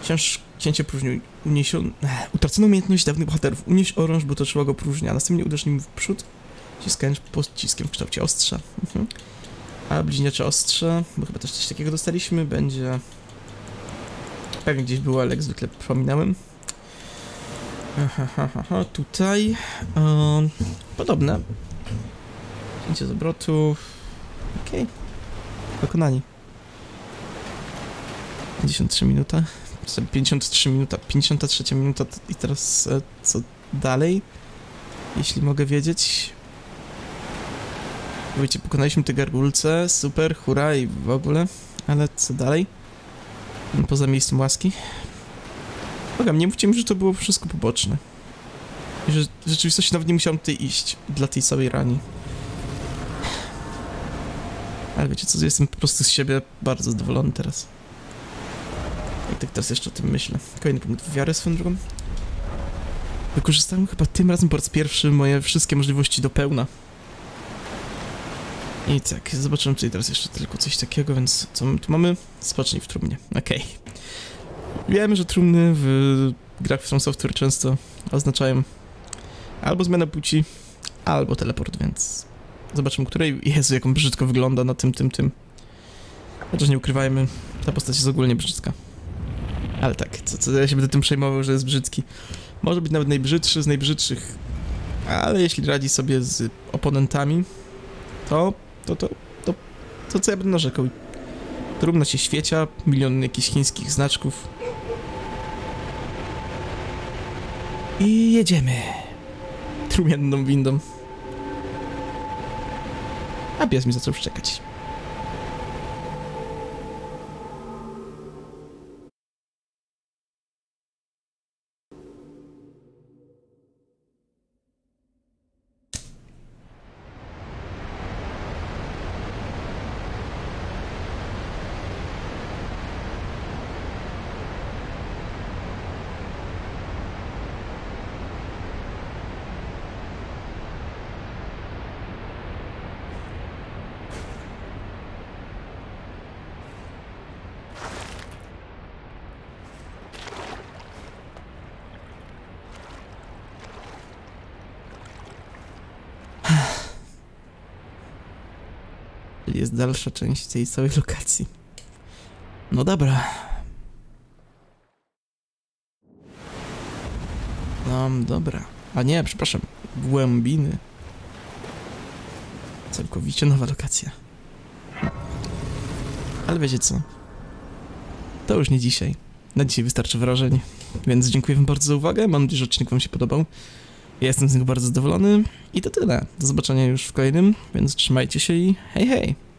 Wciąż księcie próżnił uniesiono... Utracono umiejętność dawnych bohaterów. Unieś orąż, bo toczyła go próżnia. Następnie uderz nim w przód, ściskając pociskiem w kształcie ostrza. Mhm. A bliźniacze ostrze, bo chyba też coś takiego dostaliśmy, będzie... Pewnie gdzieś było, ale jak zwykle pominąłem. Aha, aha, aha, tutaj podobne. Cięcie z obrotów. Okej. Okay. Dokonani. 53 minuta. 53 minuta, 53 minuta i teraz e, co dalej? Jeśli mogę wiedzieć. Wiecie, pokonaliśmy te gargulce, super, hura i w ogóle, ale co dalej? Poza miejscem łaski. Bogam, nie mówcie mi, że to było wszystko poboczne. I że w rzeczywistości nawet nie musiałem tutaj iść dla tej samej rani. Ale wiecie co, jestem po prostu z siebie bardzo zadowolony teraz. I tak teraz jeszcze o tym myślę. Kolejny punkt wiary swoją drogą. Wykorzystałem chyba tym razem po raz pierwszy moje wszystkie możliwości do pełna. I tak, zobaczymy tutaj teraz jeszcze tylko coś takiego, więc co my tu mamy? Spocznij w trumnie, okej. Okay. Wiemy, że trumny w grach From Software często oznaczają albo zmianę płci, albo teleport, więc zobaczymy, której... Jezu, jak on brzydko wygląda na tym, tym, tym. Chociaż nie ukrywajmy, ta postać jest ogólnie brzydka. Ale tak, co, co ja się będę tym przejmował, że jest brzydki. Może być nawet najbrzydszy z najbrzydszych, ale jeśli radzi sobie z oponentami, to, to, to, to, to co ja będę narzekał? Trumna się świecia, milion jakichś chińskich znaczków. I jedziemy. Trumienną windą. A pies mi zaczął szczekać. Jest dalsza część tej całej lokacji. No dobra. No dobra. A nie, przepraszam. Głębiny. Całkowicie nowa lokacja. Ale wiecie co? To już nie dzisiaj. Na dzisiaj wystarczy wrażeń. Więc dziękuję wam bardzo za uwagę. Mam nadzieję, że odcinek wam się podobał. Ja jestem z niego bardzo zadowolony. I to tyle. Do zobaczenia już w kolejnym, więc trzymajcie się i hej hej!